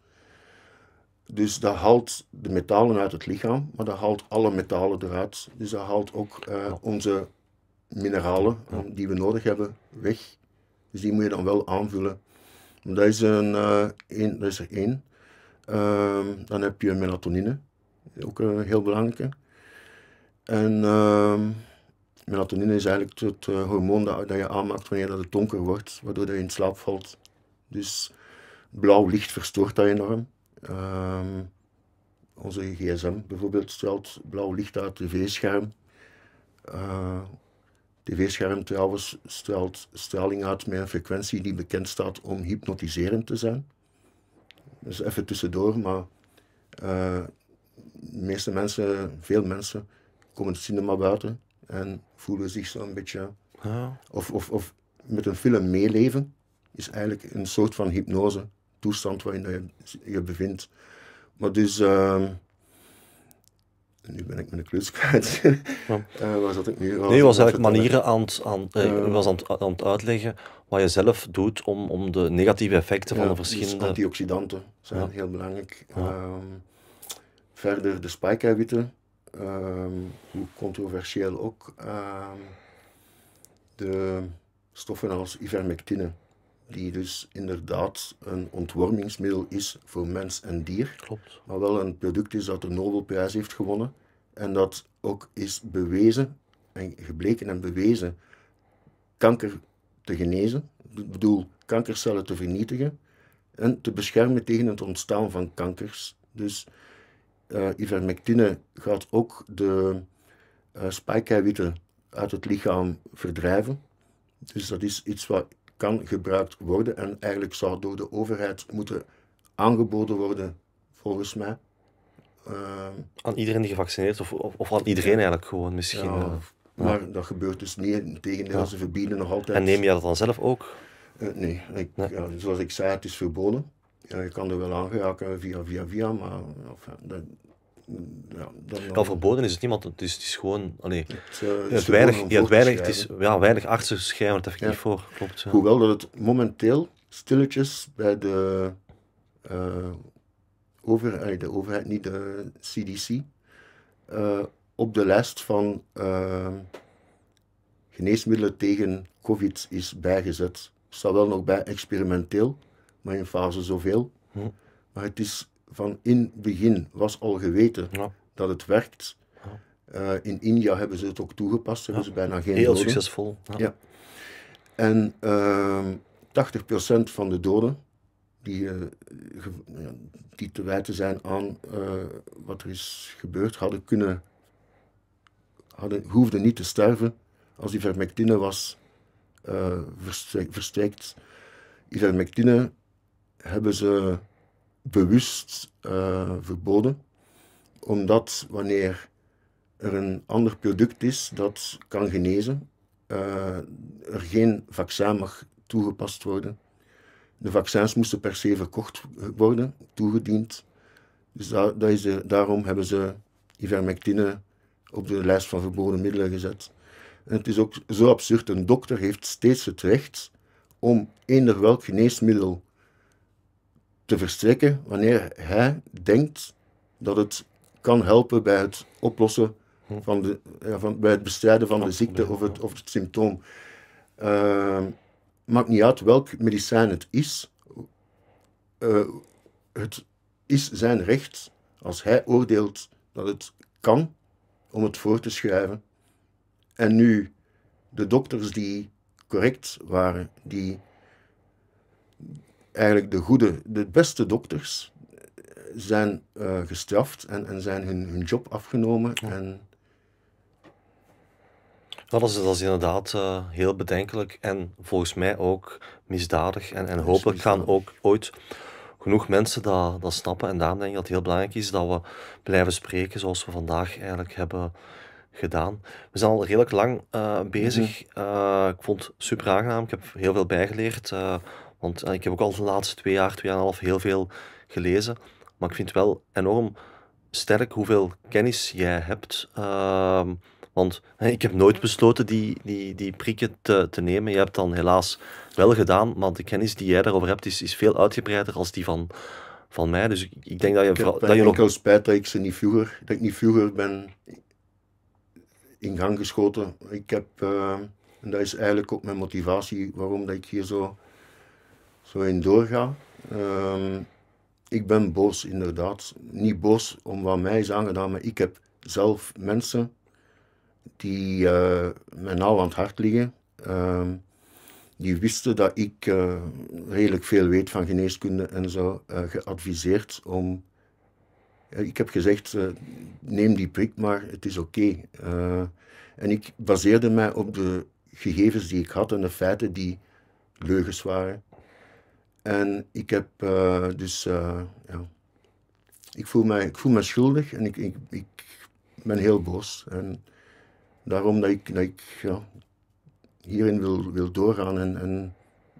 Dus dat haalt de metalen uit het lichaam, maar dat haalt alle metalen eruit. Dus dat haalt ook uh, onze mineralen die we nodig hebben weg. Dus die moet je dan wel aanvullen. Dat is, een, uh, één, dat is er één. Ehm, dan heb je melatonine, ook een heel belangrijke. En ehm, melatonine is eigenlijk het uh, hormoon dat, dat, je aanmaakt wanneer dat het donker wordt, waardoor je in slaap valt. Dus blauw licht verstoort dat enorm. Ehm, onze gsm bijvoorbeeld straalt blauw licht uit het tv-scherm. Uh, tv-scherm trouwens straalt straling uit met een frequentie die bekend staat om hypnotiserend te zijn. Dus even tussendoor, maar uh, de meeste mensen, veel mensen, komen het cinema buiten en voelen zich zo'n beetje. Ja. Of, of, of met een film meeleven, is eigenlijk een soort van hypnose toestand waarin je je bevindt. Maar dus. Uh, nu ben ik mijn klus kwijt. Ja. uh, waar zat ik nu? Nee, je was eigenlijk manieren aan het, aan, uh, was aan, het, aan het uitleggen wat je zelf doet om, om de negatieve effecten van de dus verschillende... Dus antioxidanten zijn ja. heel belangrijk. Um, verder de spijkeiwitten, um, hoe controversieel ook. Um, de stoffen als ivermectine, die dus inderdaad een ontwormingsmiddel is voor mens en dier. Klopt. Maar wel een product is dat de Nobelprijs heeft gewonnen. En dat ook is bewezen, en gebleken en bewezen, kanker te genezen. Ik bedoel, kankercellen te vernietigen en te beschermen tegen het ontstaan van kankers. Dus uh, ivermectine gaat ook de uh, spijkeiwitten uit het lichaam verdrijven. Dus dat is iets wat kan gebruikt worden en eigenlijk zou door de overheid moeten aangeboden worden, volgens mij. Uh, aan iedereen die gevaccineerd of, of, of aan iedereen eigenlijk gewoon misschien. Ja, maar dat gebeurt dus niet. Integendeel, ja. ze verbieden nog altijd. En neem je dat dan zelf ook? Uh, nee, ik, nee. Ja, zoals ik zei, het is verboden. Ja, je kan er wel aan geraken via, via, via, maar dat, ja, dan, dan... verboden is het niemand, het is, het is gewoon, allee, het, uh, het, het weinig, ja, het weinig, het is, ja, weinig artsen schrijven het effectief ja. voor, klopt. Ja. Hoewel dat het momenteel stilletjes bij de, uh, over, de overheid, niet de CDC, uh, op de lijst van geneesmiddelen tegen COVID is bijgezet. Het staat wel nog bij experimenteel, maar in fase zoveel. Hm. Maar het is van in het begin was al geweten ja. dat het werkt. Uh, in India hebben ze het ook toegepast, hebben ze bijna geen Heel doden. succesvol. Ja. En uh, 80% van de doden die, uh, die te wijten zijn aan uh, wat er is gebeurd, hadden kunnen, hadden, hoefden niet te sterven als die vermectine was verstrekt. Ivermectine hebben ze bewust uh, verboden, omdat wanneer er een ander product is dat kan genezen, uh, er geen vaccin mag toegepast worden. De vaccins moesten per se verkocht worden, toegediend. Dus dat is daarom hebben ze ivermectine op de lijst van verboden middelen gezet. En het is ook zo absurd, een dokter heeft steeds het recht om eender welk geneesmiddel te verstrekken wanneer hij denkt dat het kan helpen bij het oplossen van de, ja, van, bij het bestrijden van de ziekte of het, of het symptoom. Uh, maakt niet uit welk medicijn het is. Uh, het is zijn recht, als hij oordeelt dat het kan, om het voor te schrijven. En nu, de dokters die correct waren, die eigenlijk de goede, de beste dokters zijn uh, gestraft en, en zijn hun, hun job afgenomen. En... Dat is, dat is inderdaad uh, heel bedenkelijk en volgens mij ook misdadig. En, en hopelijk gaan ook ooit genoeg mensen dat, dat snappen. En daarom denk ik dat het heel belangrijk is dat we blijven spreken zoals we vandaag eigenlijk hebben gedaan. We zijn al redelijk lang uh, bezig. Mm ik vond het super aangenaam. Ik heb heel veel bijgeleerd. Want eh, ik heb ook al de laatste twee jaar, twee en een half heel veel gelezen. Maar ik vind het wel enorm sterk hoeveel kennis jij hebt. Uh, want ik heb nooit besloten die, die, die prikken te, te nemen. Je hebt dan helaas wel gedaan, maar de kennis die jij daarover hebt is, is veel uitgebreider als die van, van mij. Dus ik, ik denk dat je... Ik heb dat je nog... spijt dat ik ze niet vroeger, dat ik niet vroeger ben in gang geschoten. Ik heb, uh, en dat is eigenlijk ook mijn motivatie waarom dat ik hier zo zo in doorga. Um, ik ben boos, inderdaad. Niet boos om wat mij is aangedaan, maar ik heb zelf mensen die uh, mij nauw aan het hart liggen. Ehm, die wisten dat ik uh, redelijk veel weet van geneeskunde en zo, uh, geadviseerd om. ik heb gezegd: neem die prik, maar het is oké. en ik baseerde mij op de gegevens die ik had en de feiten die leugens waren. En ik heb dus, ja, ik voel mij, ik voel me schuldig en ik, ik, ik ben heel boos. En daarom dat ik, dat ik ja, hierin wil, wil doorgaan en, en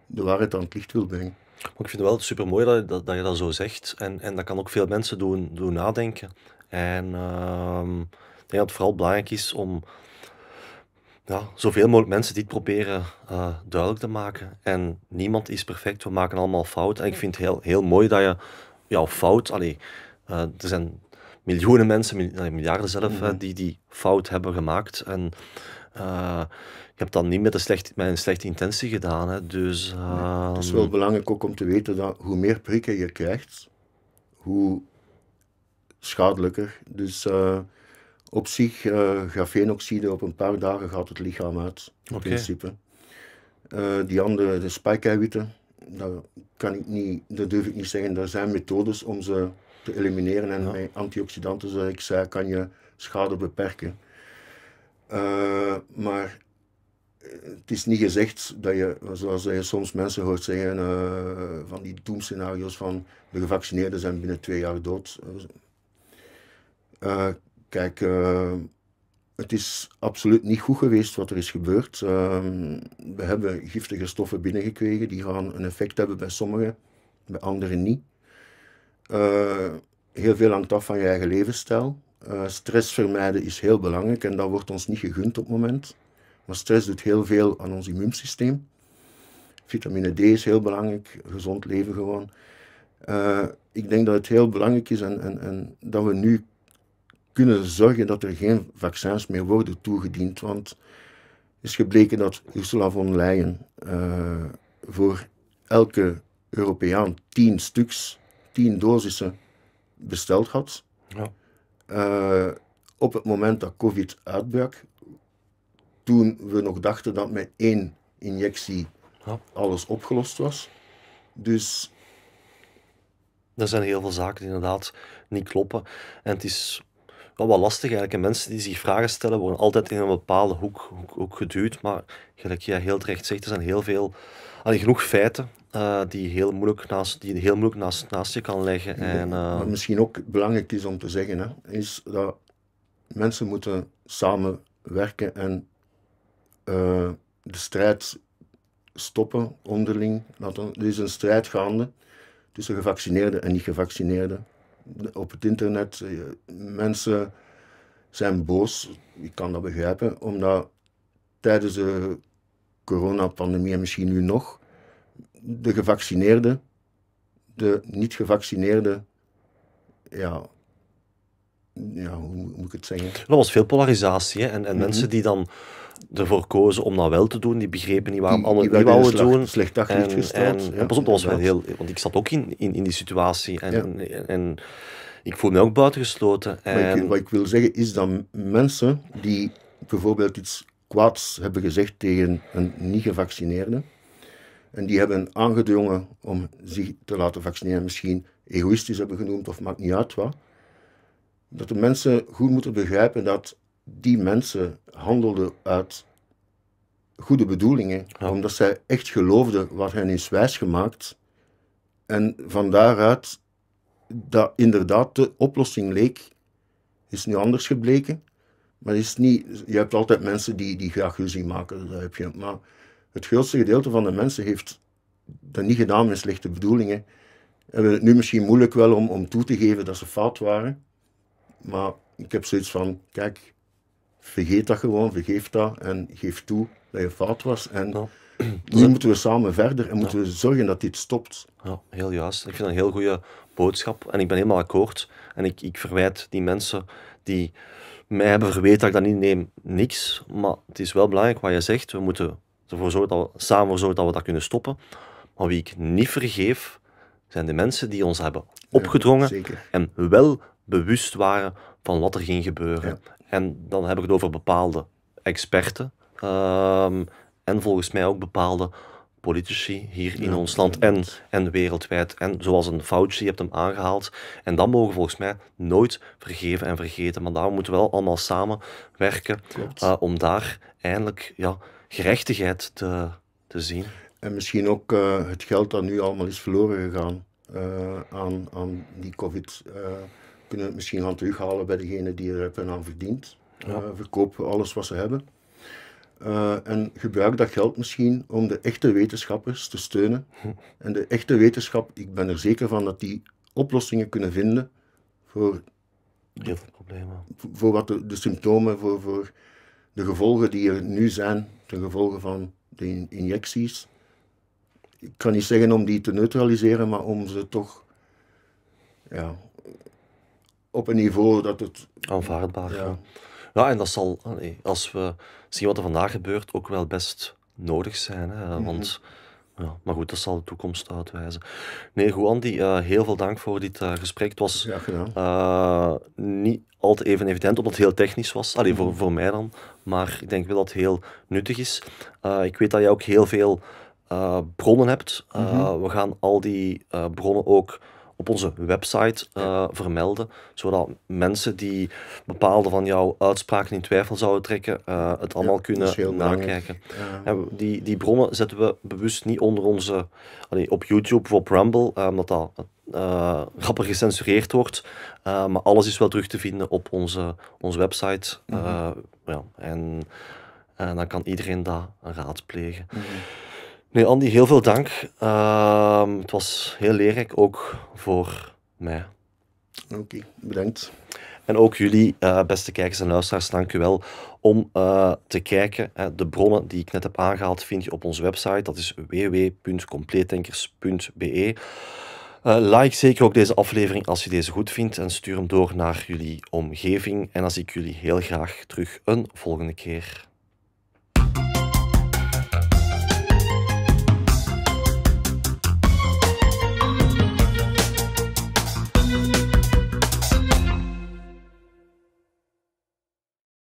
de waarheid aan het licht wil brengen. Maar ik vind het wel super mooi dat, dat, dat, je dat zo zegt. En, en dat kan ook veel mensen doen, doen nadenken. En uh, ik denk dat het vooral belangrijk is om ja, zoveel mogelijk mensen dit proberen uh, duidelijk te maken. En niemand is perfect, we maken allemaal fout. En ik vind het heel, heel mooi dat je jouw fout, allee, uh, er zijn miljoenen mensen, miljarden zelf, mm die die fout hebben gemaakt. En uh, je hebt dat niet met een, slecht, met een slechte intentie gedaan. Hè. Dus, uh, het is wel belangrijk ook om te weten dat hoe meer prikken je krijgt, hoe schadelijker. Dus uh, op zich, uh, grafeenoxide op een paar dagen gaat het lichaam uit, in okay. principe. die andere, de spijkeiwitten, dat, kan ik niet, dat durf ik niet zeggen. Er zijn methodes om ze te elimineren. En met antioxidanten, zoals ik zei, kan je schade beperken. Uh, maar het is niet gezegd dat je, zoals je soms mensen hoort zeggen, uh, van die doemscenario's van de gevaccineerden zijn binnen twee jaar dood. Uh, kijk, het is absoluut niet goed geweest wat er is gebeurd. we hebben giftige stoffen binnengekregen, die gaan een effect hebben bij sommigen, bij anderen niet. Uh, heel veel hangt af van je eigen levensstijl. Uh, stress vermijden is heel belangrijk en dat wordt ons niet gegund op het moment. Maar stress doet heel veel aan ons immuunsysteem. Vitamine D is heel belangrijk, gezond leven gewoon. Ik denk dat het heel belangrijk is en, en, en dat we nu kunnen zorgen dat er geen vaccins meer worden toegediend. Want het is gebleken dat Ursula von Leyen uh, voor elke Europeaan tien stuks tien dosissen besteld had. Ja. Uh, op het moment dat COVID uitbrak, toen we nog dachten dat met één injectie ja. alles opgelost was. Dus. Er zijn heel veel zaken die inderdaad niet kloppen. En het is wel wat lastig eigenlijk. En mensen die zich vragen stellen, worden altijd in een bepaalde hoek, hoek, hoek geduwd. Maar gelijk jij heel terecht zegt, er zijn heel veel, allee, genoeg feiten uh, die, heel moeilijk naast, die heel moeilijk naast, naast je kan leggen. En, uh... Wat misschien ook belangrijk is om te zeggen, hè, is dat mensen moeten samenwerken en uh, de strijd stoppen onderling. Er is een strijd gaande tussen gevaccineerden en niet-gevaccineerden. Op het internet, mensen zijn boos, ik kan dat begrijpen, omdat tijdens de coronapandemie en misschien nu nog, de gevaccineerden, de niet-gevaccineerden, ja, ja, hoe moet ik het zeggen? Er was veel polarisatie hè? en, en mhm. mensen die dan ervoor kozen om dat wel te doen, die begrepen niet waarom anderen niet wouden doen. Slecht daglicht gesteld. En, ja, pas op, dat was wel heel, want ik zat ook in, in, in die situatie en, en, en, ik voel me ook buitengesloten. En... Ik, wat ik wil zeggen is dat mensen die bijvoorbeeld iets kwaads hebben gezegd tegen een niet-gevaccineerde, en die hebben aangedrongen om zich te laten vaccineren, misschien egoïstisch hebben genoemd of maakt niet uit wat. Dat de mensen goed moeten begrijpen dat die mensen handelden uit goede bedoelingen, omdat zij echt geloofden wat hen is wijsgemaakt. En van daaruit dat inderdaad de oplossing leek, is nu anders gebleken. Maar is niet, je hebt altijd mensen die, die graag ruzie maken, dat heb je. Maar het grootste gedeelte van de mensen heeft dat niet gedaan met slechte bedoelingen. Hebben het nu misschien moeilijk wel om, om toe te geven dat ze fout waren. Maar ik heb zoiets van, kijk, vergeet dat gewoon, vergeef dat en geef toe dat je fout was. En nu moeten we samen verder en moeten we zorgen dat dit stopt. Ja, heel juist. Ik vind dat een heel goede boodschap en ik ben helemaal akkoord. En ik, ik verwijt die mensen die mij hebben verweten dat ik dat niet neem, niks. Maar het is wel belangrijk wat je zegt. We moeten ervoor zorgen dat we samen ervoor zorgen dat we dat kunnen stoppen. Maar wie ik niet vergeef, zijn de mensen die ons hebben opgedrongen en wel bewust waren van wat er ging gebeuren. Ja. En dan heb ik het over bepaalde experten ehm, en volgens mij ook bepaalde politici hier in Ja, ons land en, en wereldwijd. En zoals een Fauci, je hebt hem aangehaald. En dat mogen we volgens mij nooit vergeven en vergeten. Maar daar moeten we wel allemaal samenwerken eh, om daar eindelijk ja, gerechtigheid te, te zien. En misschien ook eh, het geld dat nu allemaal is verloren gegaan eh, aan, aan die COVID. Kunnen het misschien gaan terughalen bij degenen die er hebben aan verdiend. Eh, verkoop alles wat ze hebben. Eh, en gebruik dat geld misschien om de echte wetenschappers te steunen. En de echte wetenschap, ik ben er zeker van dat die oplossingen kunnen vinden voor, veel problemen. voor wat de, de symptomen, voor, voor de gevolgen die er nu zijn ten gevolge van de in- injecties. Ik kan niet zeggen om die te neutraliseren, maar om ze toch ja, op een niveau dat het. Aanvaardbaar. Ja. Ja. En dat zal, als we zien wat er vandaag gebeurt, ook wel best nodig zijn. Hè? Want, ja, maar goed, dat zal de toekomst uitwijzen. Nee, goed, Andy, eh, heel veel dank voor dit eh, gesprek. Het was eh, niet altijd even evident, omdat het heel technisch was. Allee, voor, voor mij dan. Maar ik denk wel dat het heel nuttig is. Ik weet dat jij ook heel veel bronnen hebt. Eh, We gaan al die bronnen ook op onze website eh, vermelden, zodat mensen die bepaalde van jouw uitspraken in twijfel zouden trekken, eh, het allemaal kunnen nakijken. Ja. Die, die bronnen zetten we bewust niet onder onze, allee, op YouTube of op Rumble, eh, omdat dat eh rapper gecensureerd wordt. Maar alles is wel terug te vinden op onze, onze website. Eh, ja, en, en dan kan iedereen dat raadplegen. Nee, Andy, heel veel dank. Ehm, het was heel leerrijk, ook voor mij. Oké, bedankt. En ook jullie, eh, beste kijkers en luisteraars, dank u wel om eh, te kijken. Eh, de bronnen die ik net heb aangehaald vind je op onze website. Dat is www.compleetdenkers.be. Eh, like zeker ook deze aflevering als je deze goed vindt en stuur hem door naar jullie omgeving. En dan zie ik jullie heel graag terug een volgende keer.